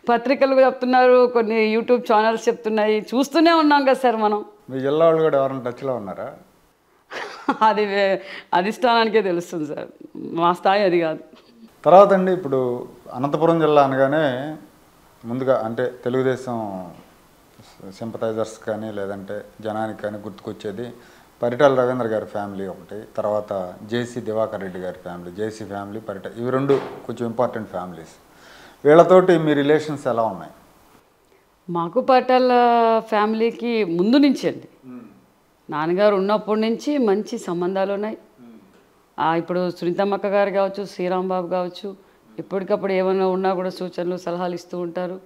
పత్రికలు చెప్తున్నారు కొన్ని యూట్యూబ్ ఛానల్స్ చెప్తున్నాయి. చూస్తూనే ఉన్నాం కదా సార్ మనం. మీ జిల్లా వాళ్ళు కూడా ఎవరైనా టచ్లో ఉన్నారా? అది అధిష్టానానికే తెలుస్తుంది సార్. మా స్థాయి అది కాదు. తర్వాత అండి ఇప్పుడు అనంతపురం జిల్లా అనగానే ముందుగా అంటే తెలుగుదేశం సింపథైజర్స్ కానీ లేదంటే జనానికి కానీ గుర్తుకొచ్చేది పరిటాల రవీంద్ర గారి ఫ్యామిలీ ఒకటి తర్వాత జేసీ దివాకర్ రెడ్డి గారి ఫ్యామిలీ జేసీ ఫ్యామిలీ పరిట ఇవి రెండు కొంచెం ఇంపార్టెంట్ ఫ్యామిలీస్. వీళ్ళతోటి మీ రిలేషన్స్ ఎలా ఉన్నాయి? మాకు పటేల్ ఫ్యామిలీకి ముందు నుంచి అండి. నాన్నగారు ఉన్నప్పటి నుంచి మంచి సంబంధాలు ఉన్నాయి. ఇప్పుడు సునీతమ్మక్క గారు కావచ్చు శ్రీరామ్ బాబు కావచ్చు ఎప్పటికప్పుడు ఏమైనా ఉన్నా కూడా సూచనలు సలహాలు ఇస్తూ ఉంటారు.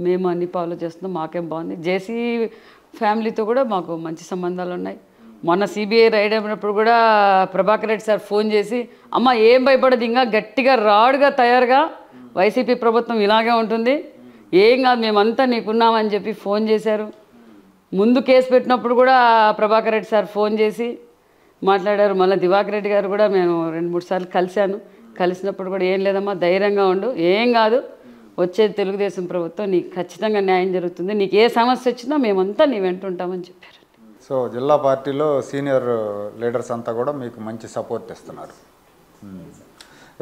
మేము. అన్ని ఫాలో చేస్తున్నాం మాకేం బాగుంది. జేసీ ఫ్యామిలీతో కూడా మాకు మంచి సంబంధాలు ఉన్నాయి. మొన్న సిబిఐ రైడ్ అయినప్పుడు కూడా ప్రభాకర్ రెడ్డి సార్ ఫోన్ చేసి అమ్మ ఏం భయపడదు ఇంకా గట్టిగా రాడుగా తయారుగా వైసీపీ ప్రభుత్వం ఇలాగే ఉంటుంది. ఏం కాదు మేమంతా నీకున్నామని చెప్పి ఫోన్ చేశారు. ముందు కేసు పెట్టినప్పుడు కూడా ప్రభాకర్ రెడ్డి సార్ ఫోన్ చేసి మాట్లాడారు. మళ్ళీ దివాకర్ రెడ్డి గారు కూడా మేము రెండు మూడు సార్లు కలిశాను. కలిసినప్పుడు కూడా ఏం లేదమ్మా ధైర్యంగా ఉండు. ఏం కాదు వచ్చేది తెలుగుదేశం ప్రభుత్వం నీకు ఖచ్చితంగా న్యాయం జరుగుతుంది. నీకు ఏ సమస్య వచ్చినా మేమంతా నీ వెంట ఉంటామని చెప్పారు. సో జిల్లా పార్టీలో సీనియర్ లీడర్స్ అంతా కూడా మీకు మంచి సపోర్ట్ ఇస్తున్నారు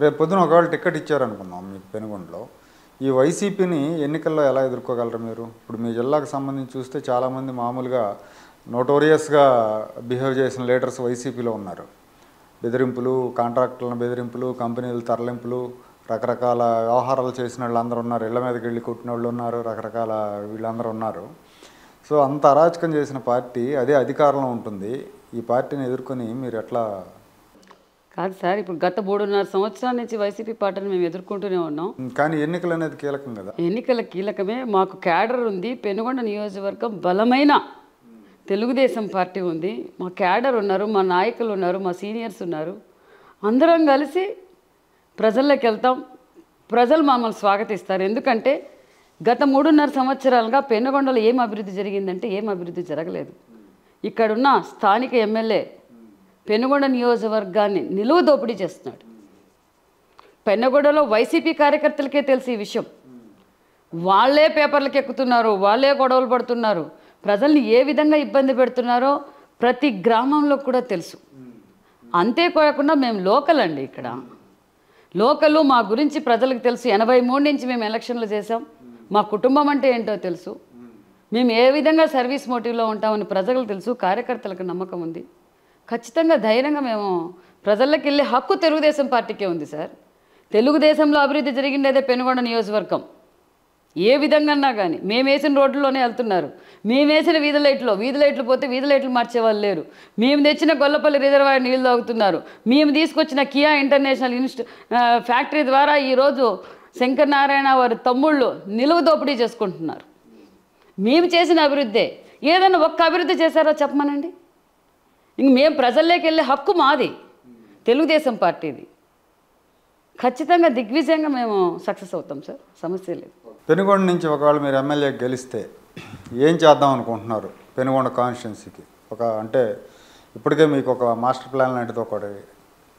రేపు పొద్దున ఒకవేళ టికెట్ ఇచ్చారనుకుందాం మీకు పెనుగొండలో. ఈ వైసీపీని ఎన్నికల్లో ఎలా ఎదుర్కోగలరు మీరు? ఇప్పుడు మీ జిల్లాకు సంబంధించి చూస్తే చాలామంది మామూలుగా నోటోరియస్గా బిహేవ్ చేసిన లీడర్స్ వైసీపీలో ఉన్నారు. బెదిరింపులు కాంట్రాక్టులను బెదిరింపులు కంపెనీల తరలింపులు రకరకాల వ్యవహారాలు చేసిన వాళ్ళందరూ ఉన్నారు. ఇళ్ళ మీదకి వెళ్ళి కొట్టిన వాళ్ళు ఉన్నారు రకరకాల వీళ్ళందరూ ఉన్నారు. సో అంత అరాచకం చేసిన పార్టీ అదే అధికారంలో ఉంటుంది. ఈ పార్టీని ఎదుర్కొని మీరు ఎట్లా కాదు సార్ ఇప్పుడు గత మూడున్నర సంవత్సరాల నుంచి వైసీపీ పార్టీని మేము ఎదుర్కొంటూనే ఉన్నాం. కానీ ఎన్నికలు అనేది కీలకం కదా? ఎన్నికల కీలకమే. మాకు క్యాడర్ ఉంది. పెనుగొండ నియోజకవర్గం బలమైన తెలుగుదేశం పార్టీ ఉంది. మా క్యాడర్ ఉన్నారు మా నాయకులు ఉన్నారు మా సీనియర్స్ ఉన్నారు. అందరం కలిసి ప్రజల్లోకి వెళ్తాం. ప్రజలు మమ్మల్ని స్వాగతిస్తారు. ఎందుకంటే గత మూడున్నర సంవత్సరాలుగా పెనుగొండలో ఏం అభివృద్ధి జరిగిందంటే ఏం అభివృద్ధి జరగలేదు. ఇక్కడున్న స్థానిక ఎమ్మెల్యే పెనుగొండ నియోజకవర్గాన్ని నిలువు దోపిడీ చేస్తున్నాడు. పెన్నగొండలో వైసీపీ కార్యకర్తలకే తెలిసి ఈ విషయం. వాళ్ళే పేపర్లకు ఎక్కుతున్నారు వాళ్ళే గొడవలు పడుతున్నారు. ప్రజల్ని ఏ విధంగా ఇబ్బంది పెడుతున్నారో ప్రతి గ్రామంలో కూడా తెలుసు. అంతేకాకుండా మేము లోకల్ అండి ఇక్కడ. లోకల్ మా గురించి ప్రజలకు తెలుసు. ఎనభై మూడు నుంచి మేము ఎలక్షన్లు చేసాం మా కుటుంబం అంటే ఏంటో తెలుసు. మేము ఏ విధంగా సర్వీస్ మోటివ్లో ఉంటామని ప్రజలకు తెలుసు కార్యకర్తలకు నమ్మకం ఉంది. ఖచ్చితంగా ధైర్యంగా మేము ప్రజలకు వెళ్ళే హక్కు తెలుగుదేశం పార్టీకే ఉంది సార్. తెలుగుదేశంలో అభివృద్ధి జరిగిండేదే పెనుగొండ నియోజకవర్గం. ఏ విధంగా కానీ మేము వేసిన రోడ్లలోనే వెళ్తున్నారు. మేము వేసిన వీధి లైట్లో వీధి లైట్లు పోతే వీధి లైట్లు మార్చే వాళ్ళు లేరు. మేము తెచ్చిన గొల్లపల్లి రిజర్వాయర్ నీళ్ళు తాగుతున్నారు. మేము తీసుకొచ్చిన కియా ఇంటర్నేషనల్ ఇన్స్టి ఫ్యాక్టరీ ద్వారా ఈరోజు శంకరనారాయణ వారి తమ్ముళ్ళు నిలువు దోపిడీ చేసుకుంటున్నారు. మేము చేసిన అభివృద్ధే. ఏదైనా ఒక్క అభివృద్ధి చేశారో చెప్పమనండి? ఇంక మేము ప్రజల్లోకి వెళ్ళే హక్కు మాది. తెలుగుదేశం పార్టీది. ఖచ్చితంగా దిగ్విజయంగా మేము సక్సెస్ అవుతాం సార్. సమస్య లేదు. పెనుగొండ నుంచి ఒకవేళ మీరు ఎమ్మెల్యే గెలిస్తే ఏం చేద్దాం అనుకుంటున్నారు? పెనుగొండ కాన్స్టిట్యున్సీకి. ఒక అంటే ఇప్పటికే మీకు ఒక మాస్టర్ ప్లాన్ లాంటిది ఒకటి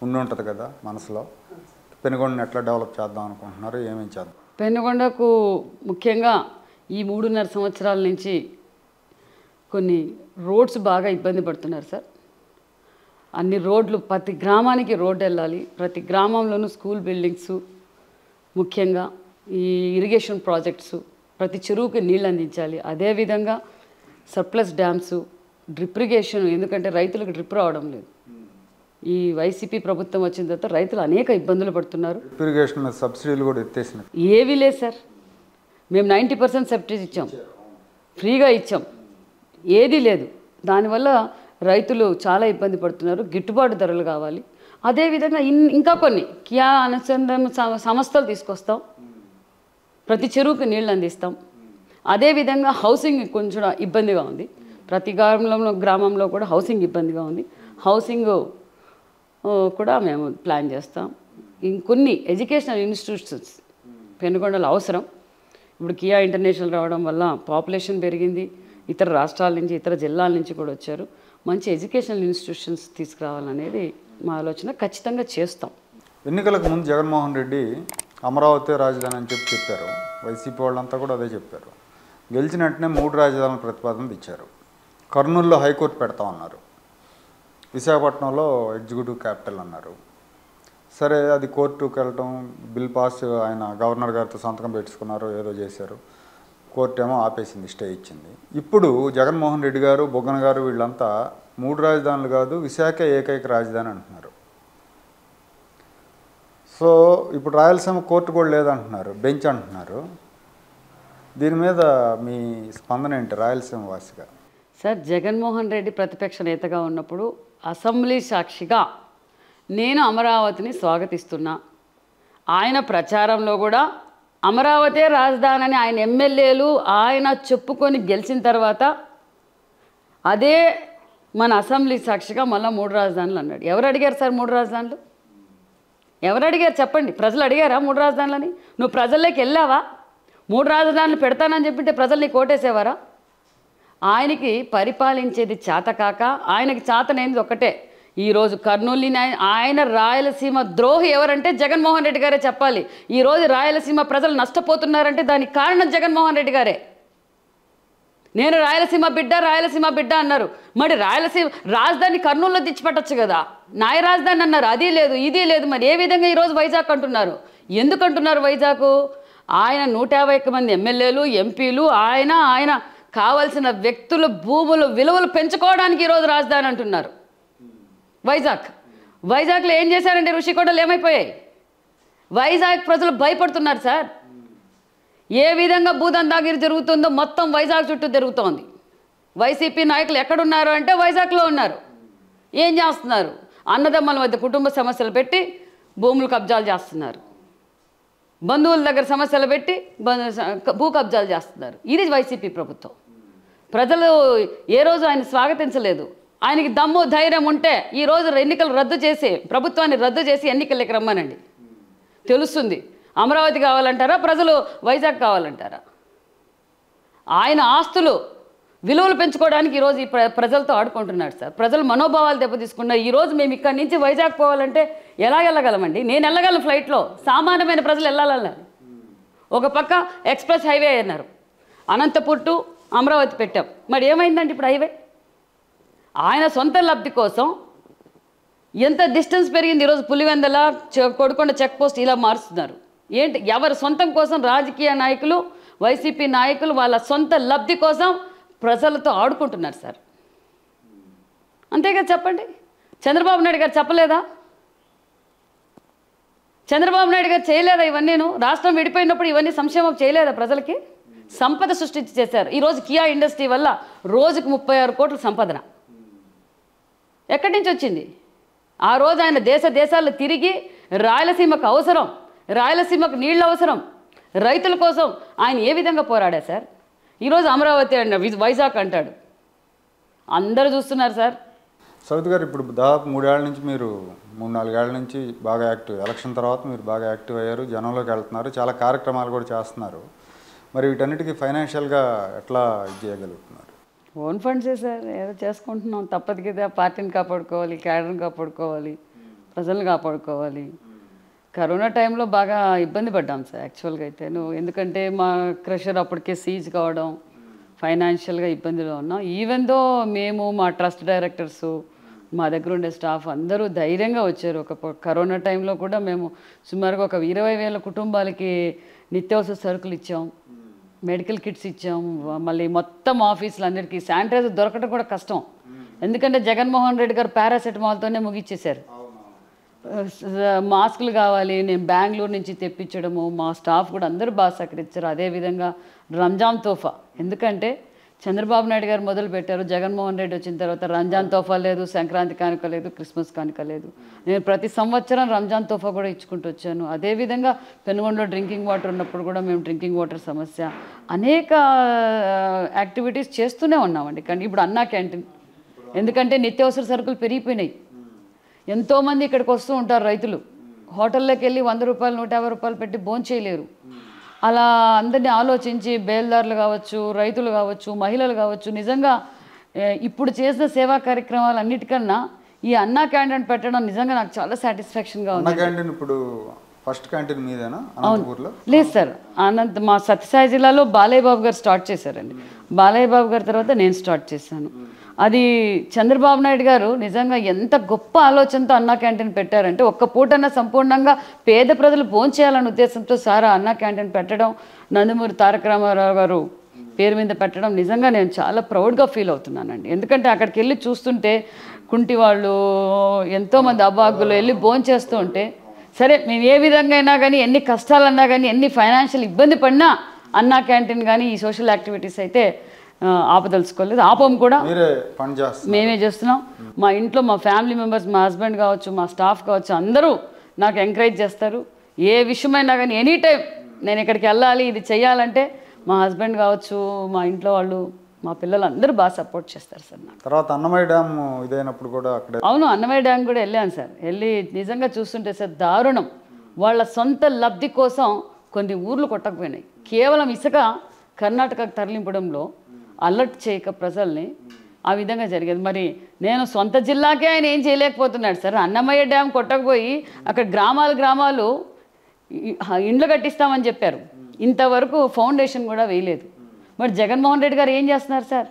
ఉండి ఉంటుంది కదా మనసులో. పెనుగొండను ఎట్లా డెవలప్ చేద్దాం అనుకుంటున్నారు? ఏమేమి చేద్దాం? పెనుగొండకు ముఖ్యంగా ఈ మూడున్నర సంవత్సరాల నుంచి కొన్ని రోడ్స్ బాగా ఇబ్బంది పడుతున్నారు సార్. అన్ని రోడ్లు ప్రతి గ్రామానికి రోడ్డు వెళ్ళాలి. ప్రతి గ్రామంలోనూ స్కూల్ బిల్డింగ్స్ ముఖ్యంగా ఈ ఇరిగేషన్ ప్రాజెక్ట్స్ ప్రతి చెరువుకి నీళ్ళు అందించాలి. అదేవిధంగా సర్ప్లస్ డ్యామ్స్ డ్రిప్ ఇరిగేషన్ ఎందుకంటే రైతులకు డ్రిప్ రావడం లేదు. ఈ వైసీపీ ప్రభుత్వం వచ్చిన తర్వాత రైతులు అనేక ఇబ్బందులు పడుతున్నారు. ఇరిగేషన్ సబ్సిడీలు కూడా ఎత్తేసినాయి. ఏవీ లేదు సార్. మేము నైంటీ పర్సెంట్ సబ్సిడీ ఇచ్చాం. ఫ్రీగా ఇచ్చాం. ఏదీ లేదు. దానివల్ల రైతులు చాలా ఇబ్బంది పడుతున్నారు. గిట్టుబాటు ధరలు కావాలి. అదేవిధంగా ఇన్ ఇంకా కొన్ని. కియా అనుసంధాన సంస్థలు తీసుకొస్తాం. ప్రతి చెరువుకి నీళ్ళు అందిస్తాం. అదేవిధంగా హౌసింగ్ కొంచెం ఇబ్బందిగా ఉంది. ప్రతి గ్రామంలో గ్రామంలో కూడా హౌసింగ్ ఇబ్బందిగా ఉంది. హౌసింగ్ కూడా మేము ప్లాన్ చేస్తాం. ఇంకొన్ని ఎడ్యుకేషనల్ ఇన్స్టిట్యూషన్స్ పెనుగొండలు అవసరం. ఇప్పుడు కియా ఇంటర్నేషనల్ రావడం వల్ల పాపులేషన్ పెరిగింది. ఇతర రాష్ట్రాల నుంచి ఇతర జిల్లాల నుంచి కూడా వచ్చారు. మంచి ఎడ్యుకేషనల్ ఇన్స్టిట్యూషన్స్ తీసుకురావాలనేది మా ఆలోచన. ఖచ్చితంగా చేస్తాం. ఎన్నికలకు ముందు జగన్మోహన్ రెడ్డి అమరావతి రాజధాని అని చెప్పి చెప్పారు. వైసీపీ వాళ్ళంతా కూడా అదే చెప్పారు. గెలిచినట్టునే మూడు రాజధానుల ప్రతిపాదన ఇచ్చారు కర్నూలులో హైకోర్టు పెడతామన్నారు. విశాఖపట్నంలో ఎగ్జిక్యూటివ్ క్యాపిటల్ అన్నారు. సరే అది కోర్టుకు వెళ్ళటం బిల్ పాస్ ఆయన గవర్నర్ గారితో సంతకం పెట్టుకున్నారు ఏదో చేశారు. కోర్టు ఏమో ఆపేసింది స్టే ఇచ్చింది. ఇప్పుడు జగన్మోహన్ రెడ్డి గారు బొగ్గన గారు వీళ్ళంతా మూడు రాజధానులు కాదు విశాఖ ఏకైక రాజధాని అంటున్నారు. సో ఇప్పుడు రాయలసీమ కోర్టు కూడా లేదంటున్నారు బెంచ్ అంటున్నారు. దీని మీద మీ స్పందన ఏంటి రాయలసీమ వాసిగా? సార్ జగన్మోహన్ రెడ్డి ప్రతిపక్ష నేతగా ఉన్నప్పుడు అసెంబ్లీ సాక్షిగా నేను అమరావతిని స్వాగతిస్తున్నా. ఆయన ప్రచారంలో కూడా అమరావతే రాజధాని అని ఆయన ఎమ్మెల్యేలు ఆయన చెప్పుకొని గెలిచిన తర్వాత అదే మన అసెంబ్లీ సాక్షిగా మళ్ళీ మూడు రాజధానులు అన్నాడు. ఎవరు అడిగారు సార్ మూడు రాజధానులు? ఎవరు అడిగారు చెప్పండి. ప్రజలు అడిగారా మూడు రాజధానులని? నువ్వు ప్రజల్లోకి వెళ్ళావా? మూడు రాజధానులు పెడతానని చెప్పింటే ప్రజల్ని కోటేసేవారా? ఆయనకి పరిపాలించేది చేతకాక ఆయనకి చేతనైంది ఒక్కటే. ఈరోజు కర్నూలుని ఆయన- ఆయన రాయలసీమ ద్రోహి ఎవరంటే జగన్మోహన్ రెడ్డి గారే చెప్పాలి. ఈరోజు రాయలసీమ ప్రజలు నష్టపోతున్నారంటే దానికి కారణం జగన్మోహన్ రెడ్డి గారే. నేను రాయలసీమ బిడ్డ రాయలసీమ బిడ్డ అన్నారు. మరి రాయలసీమ రాజధాని కర్నూలులో తెచ్చిపెట్టచ్చు కదా. నాయ రాజధాని అన్నారు. అది లేదు ఇది లేదు. మరి ఏ విధంగా ఈరోజు వైజాగ్ అంటున్నారు? ఎందుకంటున్నారు వైజాగ్? ఆయన నూట యాభై మంది ఎమ్మెల్యేలు ఎంపీలు ఆయన ఆయన కావలసిన వ్యక్తుల భూములు విలువలు పెంచుకోవడానికి ఈరోజు రాజధాని అంటున్నారు. వైజాగ్. వైజాగ్లో ఏం చేశారంటే ఋషికొండలు ఏమైపోయాయి? వైజాగ్ ప్రజలు భయపడుతున్నారు సార్. ఏ విధంగా భూదందాగిరి జరుగుతుందో మొత్తం వైజాగ్ చుట్టూ జరుగుతోంది వైసీపీ నాయకులు ఎక్కడున్నారు అంటే వైజాగ్లో ఉన్నారు. ఏం చేస్తున్నారు? అన్నదమ్మల మధ్య కుటుంబ సమస్యలు పెట్టి భూములు కబ్జాలు చేస్తున్నారు. బంధువుల దగ్గర సమస్యలు పెట్టి భూ కబ్జాలు చేస్తున్నారు. ఇది వైసీపీ ప్రభుత్వం. ప్రజలు ఏ రోజు ఆయన స్వాగతించలేదు. ఆయనకి దమ్ము ధైర్యం ఉంటే ఈ రోజు ఎన్నికలు రద్దు చేసి ప్రభుత్వాన్ని రద్దు చేసి ఎన్నికలకి రమ్మనండి. తెలుస్తుంది. అమరావతి కావాలంటారా ప్రజలు వైజాగ్ కావాలంటారా? ఆయన ఆస్తులు విలువలు పెంచుకోవడానికి ఈరోజు ఈ ప్రజలతో ఆడుకుంటున్నాడు సార్. ప్రజలు మనోభావాలు దెబ్బతీసుకున్నారు ఈరోజు మేము ఇక్కడి నుంచి వైజాగ్ పోవాలంటే ఎలా వెళ్ళగలమండి? నేను వెళ్ళగలను ఫ్లైట్లో. సామాన్యమైన ప్రజలు వెళ్ళాలన్నారు. ఒక పక్క ఎక్స్ప్రెస్ హైవే అన్నారు. అనంతపూర్ టు అమరావతి పెట్టాం. మరి ఏమైందండి ఇప్పుడు హైవే? ఆయన సొంత లబ్ధి కోసం ఎంత డిస్టెన్స్ పెరిగింది ఈరోజు పులివెందల కొడుకొండ చెక్ పోస్ట్ ఇలా మారుస్తున్నారు. ఏంటి? ఎవరి సొంతం కోసం రాజకీయ నాయకులు వైసీపీ నాయకులు వాళ్ళ సొంత లబ్ధి కోసం ప్రజలతో ఆడుకుంటున్నారు సార్. అంతేగా చెప్పండి. చంద్రబాబు నాయుడు గారు చెప్పలేదా? చంద్రబాబు నాయుడు గారు చేయలేదా ఇవన్నీను? రాష్ట్రం విడిపోయినప్పుడు ఇవన్నీ సంక్షేమం చేయలేదా ప్రజలకి? సంపద సృష్టించి చేశారు. ఈరోజు కియా ఇండస్ట్రీ వల్ల రోజుకు ముప్పై ఆరు కోట్ల సంపదన. ఎక్కడి నుంచి వచ్చింది? ఆ రోజు ఆయన దేశ దేశాల్లో తిరిగి రాయలసీమకు అవసరం రాయలసీమకు నీళ్ళు అవసరం రైతుల కోసం ఆయన ఏ విధంగా పోరాడా సార్? ఈరోజు అమరావతి అంట వైజాగ్ అంటాడు. అందరూ చూస్తున్నారు సార్. సౌత్ గారు ఇప్పుడు దాదాపు మూడేళ్ళ నుంచి మీరు మూడు నాలుగేళ్ళ నుంచి బాగా యాక్టివ్ ఎలక్షన్ తర్వాత మీరు బాగా యాక్టివ్ అయ్యారు జనంలోకి వెళ్తున్నారు చాలా కార్యక్రమాలు కూడా చేస్తున్నారు. మరి వీటన్నిటికీ ఫైనాన్షియల్గా ఎట్లా చేయగలుగుతున్నారు? ఓన్ ఫండ్సే సార్? ఏదో చేసుకుంటున్నాం. తప్పదు కదా. పార్టీని కాపాడుకోవాలి క్యాడర్ని కాపాడుకోవాలి ప్రజల్ని కాపాడుకోవాలి. కరోనా టైంలో బాగా ఇబ్బంది పడ్డాం సార్ యాక్చువల్గా అయితే. నువ్వు ఎందుకంటే మా క్రషర్ అప్పటికే సీజ్ కావడం ఫైనాన్షియల్గా ఇబ్బందిలో ఉన్నాం. ఈవెన్ దో మేము మా ట్రస్ట్ డైరెక్టర్స్ మా దగ్గర ఉండే స్టాఫ్ అందరూ ధైర్యంగా వచ్చారు. ఒక కరోనా టైంలో కూడా మేము సుమారుగా ఒక ఇరవై వేల కుటుంబాలకి నిత్యావసర సరుకులు ఇచ్చాం. మెడికల్ కిట్స్ ఇచ్చాం. మళ్ళీ మొత్తం ఆఫీసులు అందరికీ శానిటైజర్ దొరకడం కూడా కష్టం. ఎందుకంటే జగన్మోహన్ రెడ్డి గారు పారాసెటమాల్తోనే ముగిచ్చేశారు. మాస్కులు కావాలి. నేను బెంగళూరు నుంచి తెప్పించడము. మా స్టాఫ్ కూడా అందరూ బాగా సహకరించారు అదేవిధంగా రంజాన్ తోఫా. ఎందుకంటే చంద్రబాబు నాయుడు గారు మొదలు పెట్టారు. జగన్మోహన్ రెడ్డి వచ్చిన తర్వాత రంజాన్ తోఫా లేదు సంక్రాంతి కానుక లేదు క్రిస్మస్ కానుక లేదు. నేను ప్రతి సంవత్సరం రంజాన్ తోఫా కూడా ఇచ్చుకుంటూ వచ్చాను. అదేవిధంగా పెనుగొండలో డ్రింకింగ్ వాటర్ ఉన్నప్పుడు కూడా మేము డ్రింకింగ్ వాటర్ సమస్య. అనేక యాక్టివిటీస్ చేస్తూనే ఉన్నామండి. కానీ ఇప్పుడు అన్నా క్యాంటీన్. ఎందుకంటే నిత్యావసర సరుకులు పెరిగిపోయినాయి. ఎంతోమంది ఇక్కడికి వస్తూ ఉంటారు రైతులు. హోటల్లోకి వెళ్ళి వంద రూపాయలు నూట యాభై రూపాయలు పెట్టి భోజనం చేయలేరు అలా అందరినీ ఆలోచించి బేల్దారులు కావచ్చు రైతులు కావచ్చు మహిళలు కావచ్చు నిజంగా ఇప్పుడు చేసిన సేవా కార్యక్రమాలు అన్నిటికన్నా ఈ అన్నా క్యాంటీన్ పెట్టడం నిజంగా నాకు చాలా సాటిస్ఫాక్షన్గా ఉంది క్యాంటీన్ ఇప్పుడు ఫస్ట్ క్యాంటీన్ మీదేనా? అనంతపూర్లో? లేదు సార్ అనంత్ మా సత్యసాయి జిల్లాలో బాలయ్య బాబు గారు స్టార్ట్ చేశారండి. బాలయ్య బాబు గారి తర్వాత నేను స్టార్ట్ చేశాను. అది చంద్రబాబు నాయుడు గారు నిజంగా ఎంత గొప్ప ఆలోచనతో అన్నా క్యాంటీన్ పెట్టారంటే ఒక్క పూటన్న సంపూర్ణంగా పేద ప్రజలు భోంచేయాలనే ఉద్దేశంతో సారా అన్నా క్యాంటీన్ పెట్టడం నందమూరి తారక రామారావు గారు పేరు మీద పెట్టడం నిజంగా నేను చాలా ప్రౌడ్గా ఫీల్ అవుతున్నానండి. ఎందుకంటే అక్కడికి వెళ్ళి చూస్తుంటే కుంటి వాళ్ళు ఎంతోమంది అబాగులు వెళ్ళి భోంచేస్తూ ఉంటే సరే మేము ఏ విధంగా అయినా కానీ ఎన్ని కష్టాలన్నా కానీ ఎన్ని ఫైనాన్షియల్ ఇబ్బంది పడినా అన్నా క్యాంటీన్ కానీ ఈ సోషల్ యాక్టివిటీస్ అయితే ఆపదలుచుకోలేదు. ఆపం కూడా మేమే చేస్తున్నాం. మా ఇంట్లో మా ఫ్యామిలీ మెంబర్స్ మా హస్బెండ్ కావచ్చు మా స్టాఫ్ కావచ్చు అందరూ నాకు ఎంకరేజ్ చేస్తారు. ఏ విషయమైనా కానీ ఎనీ టైం నేను ఇక్కడికి వెళ్ళాలి ఇది చేయాలంటే మా హస్బెండ్ కావచ్చు మా ఇంట్లో వాళ్ళు మా పిల్లలు అందరూ బాగా సపోర్ట్ చేస్తారు సార్ నాకు. తర్వాత అన్నమయ్య డ్యామ్ ఇదైనప్పుడు కూడా అక్కడే అవును అన్నమయ్య డ్యామ్ కూడా వెళ్ళాను సార్. వెళ్ళి నిజంగా చూస్తుంటే సార్ దారుణం. వాళ్ళ సొంత లబ్ధి కోసం కొన్ని ఊర్లు కొట్టకపోయినాయి. కేవలం ఇసుక కర్ణాటకకు తరలింపడంలో అలర్ట్ చేయక ప్రజల్ని ఆ విధంగా జరిగేది. మరి నేను సొంత జిల్లాకే ఆయన ఏం చేయలేకపోతున్నాడు సార్. అన్నమయ్య డ్యామ్ కొట్టకపోయి అక్కడ గ్రామాలు గ్రామాలు ఇండ్లు కట్టిస్తామని చెప్పారు. ఇంతవరకు ఫౌండేషన్ కూడా వేయలేదు. మరి జగన్మోహన్ రెడ్డి గారు ఏం చేస్తున్నారు సార్?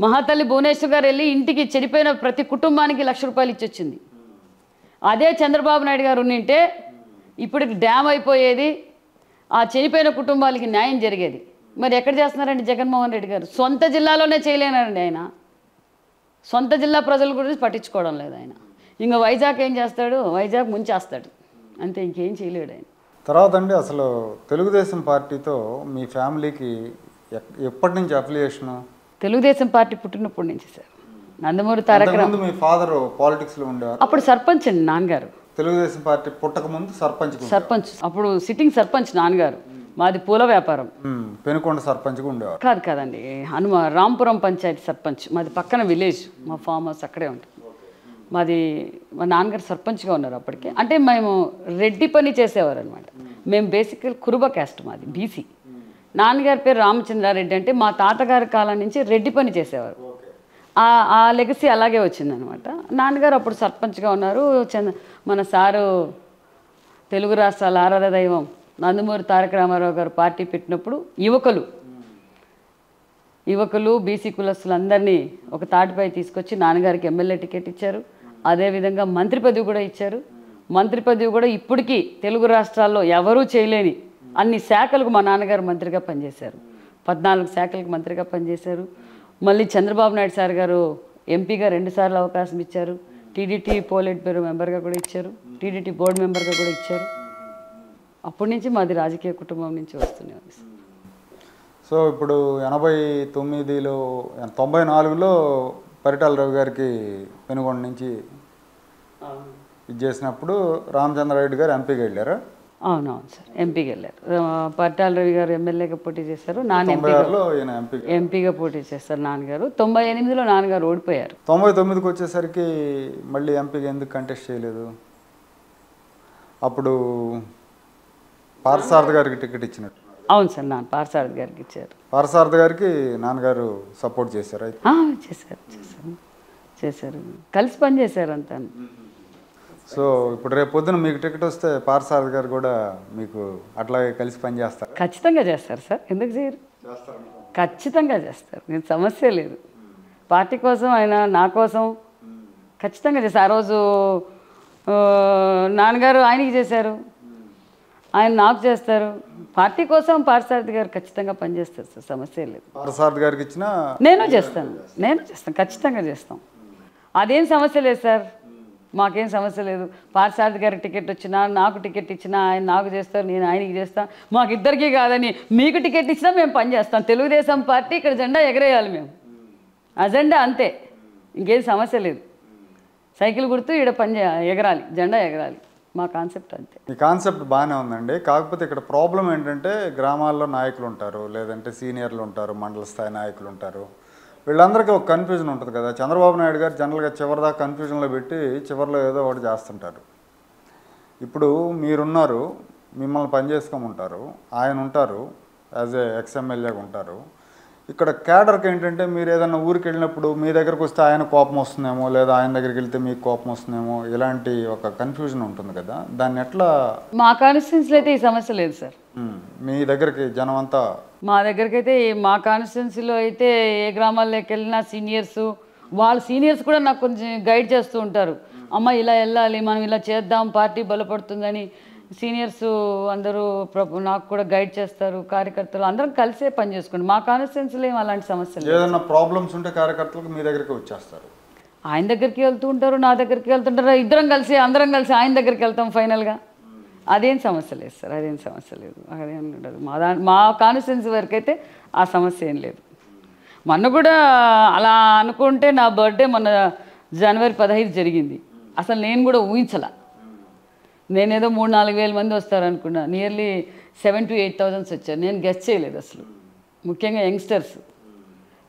మహాతల్లి భువనేశ్వర్ గారు వెళ్ళి ఇంటికి చెడిపోయిన ప్రతి కుటుంబానికి లక్ష రూపాయలు ఇచ్చొచ్చింది. అదే చంద్రబాబు నాయుడు గారు ఉన్నింటే ఇప్పుడు డ్యామ్ అయిపోయేది ఆ చనిపోయిన కుటుంబాలకి న్యాయం జరిగేది. మరి ఎక్కడ చేస్తున్నారండి జగన్మోహన్ రెడ్డి గారు? సొంత జిల్లాలోనే చేయలేనారండి ఆయన. సొంత జిల్లా ప్రజల గురించి పట్టించుకోవడం లేదు ఆయన. ఇంకా వైజాగ్ ఏం చేస్తాడు? వైజాగ్ ముంచేస్తాడు. అంతే ఇంకేం చేయలేడు ఆయన. తర్వాత అండి అసలు తెలుగుదేశం పార్టీతో మీ ఫ్యామిలీకి ఎప్పటి నుంచి అఫిలియేషను? తెలుగుదేశం పార్టీ పుట్టినప్పటి నుంచి సార్. నందమూరి తారక మీ ఫాదర్ పాలిటిక్స్లో ఉండేవారు. అప్పుడు సర్పంచ్ అండి నాన్నగారు. తెలుగుదేశం పార్టీ పుట్టక ముందు సర్పంచ్ సర్పంచ్. అప్పుడు సిట్టింగ్ సర్పంచ్ నాన్నగారు. మాది పూల వ్యాపారం. పెనుకొండ సర్పంచ్గా ఉండేవారు. కాదు కాదండి హనుమ రాంపురం పంచాయతీ సర్పంచ్. మాది పక్కన విలేజ్ మా ఫామ్ హౌస్ అక్కడే ఉంటుంది. మాది మా నాన్నగారు సర్పంచ్గా ఉన్నారు అప్పటికి. అంటే మేము రెడ్డి పని చేసేవారు అనమాట మేము బేసికల్ కురుబ క్యాస్ట్ మాది బీసీ. నాన్నగారి పేరు రామచంద్రారెడ్డి అంటే మా తాతగారి కాలం నుంచి రెడ్డి పని చేసేవారు. ఆ లెగసీ అలాగే వచ్చిందనమాట నాన్నగారు అప్పుడు సర్పంచ్గా ఉన్నారు. చంద్ర మన సారు తెలుగు రాష్ట్రాల ఆరాధ దైవం. నందమూరి తారక రామారావు గారు పార్టీ పెట్టినప్పుడు యువకులు యువకులు బీసీ కులస్తులందరినీ ఒక తాటిపై తీసుకొచ్చి నాన్నగారికి ఎమ్మెల్యే టికెట్ ఇచ్చారు. అదేవిధంగా మంత్రి పదవి కూడా ఇచ్చారు. మంత్రి పదవి కూడా ఇప్పటికీ తెలుగు రాష్ట్రాల్లో ఎవరూ చేయలేని అన్ని శాఖలకు మా నాన్నగారు మంత్రిగా పనిచేశారు. పద్నాలుగు శాఖలకు మంత్రిగా పనిచేశారు. మళ్ళీ చంద్రబాబు నాయుడు సార్ గారు ఎంపీగా రెండుసార్లు అవకాశం ఇచ్చారు. టీడీటీ పోలిట్ బ్యూరో మెంబర్గా కూడా ఇచ్చారు. టీడీటీ బోర్డు మెంబర్గా కూడా ఇచ్చారు. అప్పటి నుంచి మాది రాజకీయ కుటుంబం నుంచి వస్తూనే ఉంది. సో ఇప్పుడు ఎనభై తొమ్మిదిలో తొంభై నాలుగులో పరిటాల రవి గారికి పెనుగొండ నుంచి ఇది చేసినప్పుడు రామచంద్రారెడ్డి గారు ఎంపీకి వెళ్ళారు? అవునవును సార్ ఎంపీకి వెళ్ళారు. ఆ, పట్టాల రవి గారు ఎమ్మెల్యేగా పోటీ చేశారు నాన్న ఎంపీగా ఎంపీగా. పోటీ చేస్తారు నాన్నగారు. తొంభై ఎనిమిదిలో నాన్నగారు ఓడిపోయారు. తొంభై తొమ్మిదికి వచ్చేసరికి మళ్ళీ ఎంపీకి ఎందుకు కంటెస్ట్ చేయలేదు? అప్పుడు పార్సారథి గారికి టికెట్ ఇచ్చినట్టు. అవును సార్ నాన్న పార్సారథి గారికి ఇచ్చారు. పార్సారథి గారికి నాన్నగారు సపోర్ట్ చేశారు అయితే. చేశారు చేశారు చేశారు. కలిసి పని చేశారు అంతా. సో ఇప్పుడు రేపు పొద్దున మీకు టికెట్ వస్తే పార్సారథి గారు కూడా మీకు అట్లాగే కలిసి పనిచేస్తారు ఖచ్చితంగా చేస్తారు సార్. ఎందుకు చేయరు? ఖచ్చితంగా చేస్తారు. నేను సమస్య లేదు. పార్టీ కోసం ఆయన నా కోసం ఖచ్చితంగా చేస్తారు. ఆ రోజు నాన్నగారు ఆయనకి చేశారు. ఆయన నాకు చేస్తారు. పార్టీ కోసం పార్సారథి గారు ఖచ్చితంగా పనిచేస్తారు సార్ సమస్య లేదు. పార్సారథి గారికి ఇచ్చిన నేను చేస్తాను. నేను చేస్తాను. ఖచ్చితంగా చేస్తాం. అదేం సమస్య లేదు సార్. మాకేం సమస్య లేదు. పార్సారథి గారికి టికెట్ వచ్చినా నాకు టికెట్ ఇచ్చినా ఆయన నాకు చేస్తారు నేను ఆయనకి చేస్తాను మాకు ఇద్దరికీ కాదని మీకు టికెట్ ఇచ్చినా మేము పని చేస్తాం. తెలుగుదేశం పార్టీ ఇక్కడ జెండా ఎగరేయాలి మేము. అజెండా అంతే. ఇంకేం సమస్య లేదు. సైకిల్ గుర్తు ఇక్కడ పని ఎగరాలి. జెండా ఎగరాలి. మా కాన్సెప్ట్ అంతే. ఈ కాన్సెప్ట్ బాగానే ఉందండి. కాకపోతే ఇక్కడ ప్రాబ్లం ఏంటంటే గ్రామాల్లో నాయకులు ఉంటారు లేదంటే సీనియర్లు ఉంటారు మండల స్థాయి నాయకులు ఉంటారు. వీళ్ళందరికీ ఒక కన్ఫ్యూజన్ ఉంటుంది కదా. చంద్రబాబు నాయుడు గారు జనరల్గా చివరిదాకా కన్ఫ్యూజన్లో పెట్టి చివరిలో ఏదో ఒకటి చేస్తుంటారు. ఇప్పుడు మీరున్నారు మిమ్మల్ని పనిచేసుకోమంటారు ఆయన ఉంటారు యాజ్ ఏ ఎక్స్ఎమ్మెల్యేగా ఉంటారు. ఇక్కడ క్యాడర్కి ఏంటంటే మీరు ఏదైనా ఊరికి వెళ్ళినప్పుడు మీ దగ్గరకు వస్తే ఆయన కోపం వస్తుందేమో లేదా ఆయన దగ్గరికి వెళ్తే మీకు కోపం వస్తుందేమో ఇలాంటి ఒక కన్ఫ్యూజన్ ఉంటుంది కదా. దాన్ని ఎట్లా మా కాన్స్టిట్యున్సీలో అయితే ఈ సమస్య లేదు సార్. మ్, మీ దగ్గరికి జనం అంతా మా దగ్గరికి అయితే మా కాన్స్టిట్యున్సీలో అయితే ఏ గ్రామాల్లోకి వెళ్ళినా సీనియర్స్ వాళ్ళ సీనియర్స్ కూడా నాకు కొంచెం గైడ్ చేస్తూ ఉంటారు. అమ్మ ఇలా వెళ్ళాలి మనం ఇలా చేద్దాం పార్టీ బలపడుతుందని సీనియర్స్ అందరూ నాకు కూడా గైడ్ చేస్తారు కార్యకర్తలు అందరం కలిసే పని చేసుకోండి మా కాన్స్టిట్యున్సీలో ఏం అలాంటి సమస్యలు. ఏదైనా ప్రాబ్లమ్స్ ఉంటే కార్యకర్తలకు మీ దగ్గరికి వచ్చేస్తారు. ఆయన దగ్గరికి వెళ్తూ ఉంటారు నా దగ్గరికి వెళ్తుంటారు ఇద్దరం కలిసి అందరం కలిసి ఆయన దగ్గరికి వెళ్తాం ఫైనల్గా. అదేం సమస్య లేదు సార్ అదేం సమస్య లేదు అదేం ఉండదు. మా దా మా కాన్స్టిట్యున్సీ వరకు అయితే ఆ సమస్య ఏం లేదు. మొన్న కూడా అలా అనుకుంటే నా బర్త్డే మొన్న జనవరి పదహైదు జరిగింది. అసలు నేను కూడా ఊహించలా. నేనేదో మూడు నాలుగు వేల మంది వస్తారు అనుకున్నా nearly seven to eight thousands వచ్చారు. నేను గెస్ట్ చేయలేదు అసలు. ముఖ్యంగా యంగ్స్టర్స్.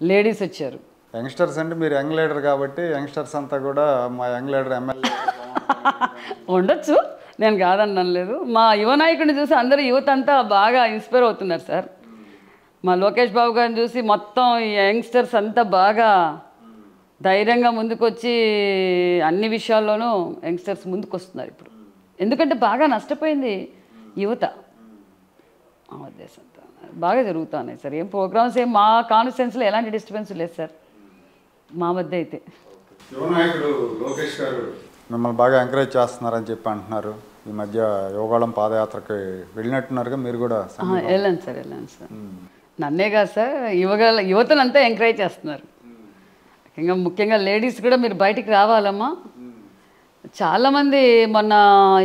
లేడీస్ వచ్చారు. యంగ్స్టర్స్ అంటే మీరు యంగ్ లీడర్ కాబట్టి యంగ్స్టర్స్ అంతా కూడా మా యంగ్ లీడర్ ఎమ్మెల్యే ఉండొచ్చు. నేను కాదన్నాను లేదు. మా యువ నాయకుడిని చూసి అందరూ యువత అంతా బాగా ఇన్స్పైర్ అవుతున్నారు సార్. మా లోకేష్ బాబు గారిని చూసి మొత్తం యంగ్స్టర్స్ అంతా బాగా ధైర్యంగా ముందుకొచ్చి అన్ని విషయాల్లోనూ యంగ్స్టర్స్ ముందుకు వస్తున్నారు ఇప్పుడు. ఎందుకంటే బాగా నష్టపోయింది యువత. ఆ ఉద్దేశంతో బాగా జరుగుతున్నాయి సార్. ఏం ప్రోగ్రామ్స్ ఏం మా కాన్స్టిట్యున్సీలో ఎలాంటి డిస్టర్బెన్స్ లేదు సార్. మా మధ్య అయితే. లోకేష్ గారు మిమ్మల్ని బాగా ఎంకరేజ్ చేస్తున్నారని చెప్పి అంటున్నారు. ఈ మధ్య యోగాళం పాదయాత్రకి వెళ్ళినట్టున్నారుగా మీరు కూడా వెళ్ళాను సార్ వెళ్ళాను సార్. నన్నే కాదు సార్ యువగల యువతనంతా ఎంకరేజ్ చేస్తున్నారు. ముఖ్యంగా ముఖ్యంగా లేడీస్ కూడా మీరు బయటికి రావాలమ్మా. చాలామంది మొన్న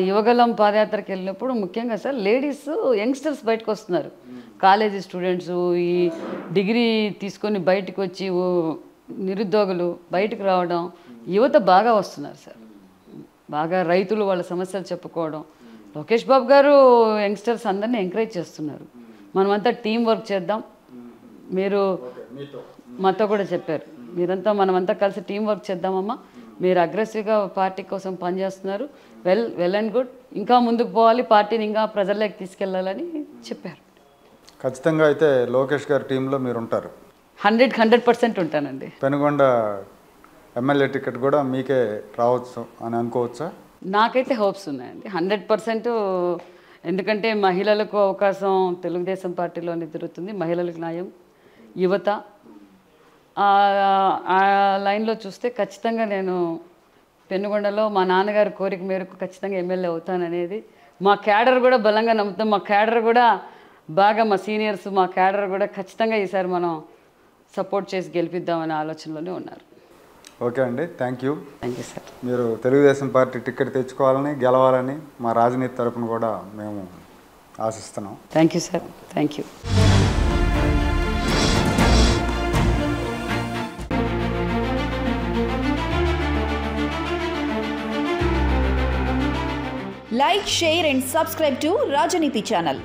యువగలం పాదయాత్రకి వెళ్ళినప్పుడు ముఖ్యంగా సార్ లేడీస్ యంగ్స్టర్స్ బయటకు వస్తున్నారు. కాలేజీ స్టూడెంట్స్ ఈ డిగ్రీ తీసుకొని బయటకు వచ్చి నిరుద్యోగులు బయటకు రావడం యువత బాగా వస్తున్నారు సార్. బాగా రైతులు వాళ్ళ సమస్యలు చెప్పుకోవడం. లోకేష్ బాబు గారు యంగ్స్టర్స్ అందరినీ ఎంకరేజ్ చేస్తున్నారు. మనమంతా టీం వర్క్ చేద్దాం. మీరు మాతో కూడా చెప్పారు. మీరంతా మనమంతా కలిసి టీం వర్క్ చేద్దామమ్మా. మీరు అగ్రెసివ్గా పార్టీ కోసం పనిచేస్తున్నారు. Well well and good. ఇంకా ముందుకు పోవాలి పార్టీని ఇంకా ప్రజల్లోకి తీసుకెళ్ళాలని చెప్పారు. ఖచ్చితంగా అయితే లోకేష్ గారి టీంలో మీరు ఉంటారు హండ్రెడ్ హండ్రెడ్ పర్సెంట్ ఉంటానండి. పెనుగొండ ఎమ్మెల్యే టికెట్ కూడా మీకే రావచ్చు అని అనుకోవచ్చా? నాకైతే హోప్స్ ఉన్నాయండి. హండ్రెడ్ పర్సెంట్ ఎందుకంటే మహిళలకు అవకాశం తెలుగుదేశం పార్టీలోనే దొరుకుతుంది. మహిళలకు న్యాయం యువత ఆ లైన్లో చూస్తే ఖచ్చితంగా నేను పెనుగొండలో మా నాన్నగారి కోరిక మేరకు ఖచ్చితంగా ఎమ్మెల్యే అవుతాననేది. మా క్యాడర్ కూడా బలంగా నమ్ముతాం. మా క్యాడర్ కూడా బాగా మా సీనియర్స్ మా క్యాడర్ కూడా ఖచ్చితంగా ఈసారి మనం సపోర్ట్ చేసి గెలిపిద్దామనే ఆలోచనలోనే ఉన్నారు. ఓకే అండి. Thank you. Thank you sir మీరు తెలుగుదేశం పార్టీ టికెట్ తెచ్చుకోవాలని గెలవాలని మా రాజనీతి తరపున కూడా మేము ఆశిస్తున్నాం. Thank you sir thank you like share and subscribe to राजनीति ानल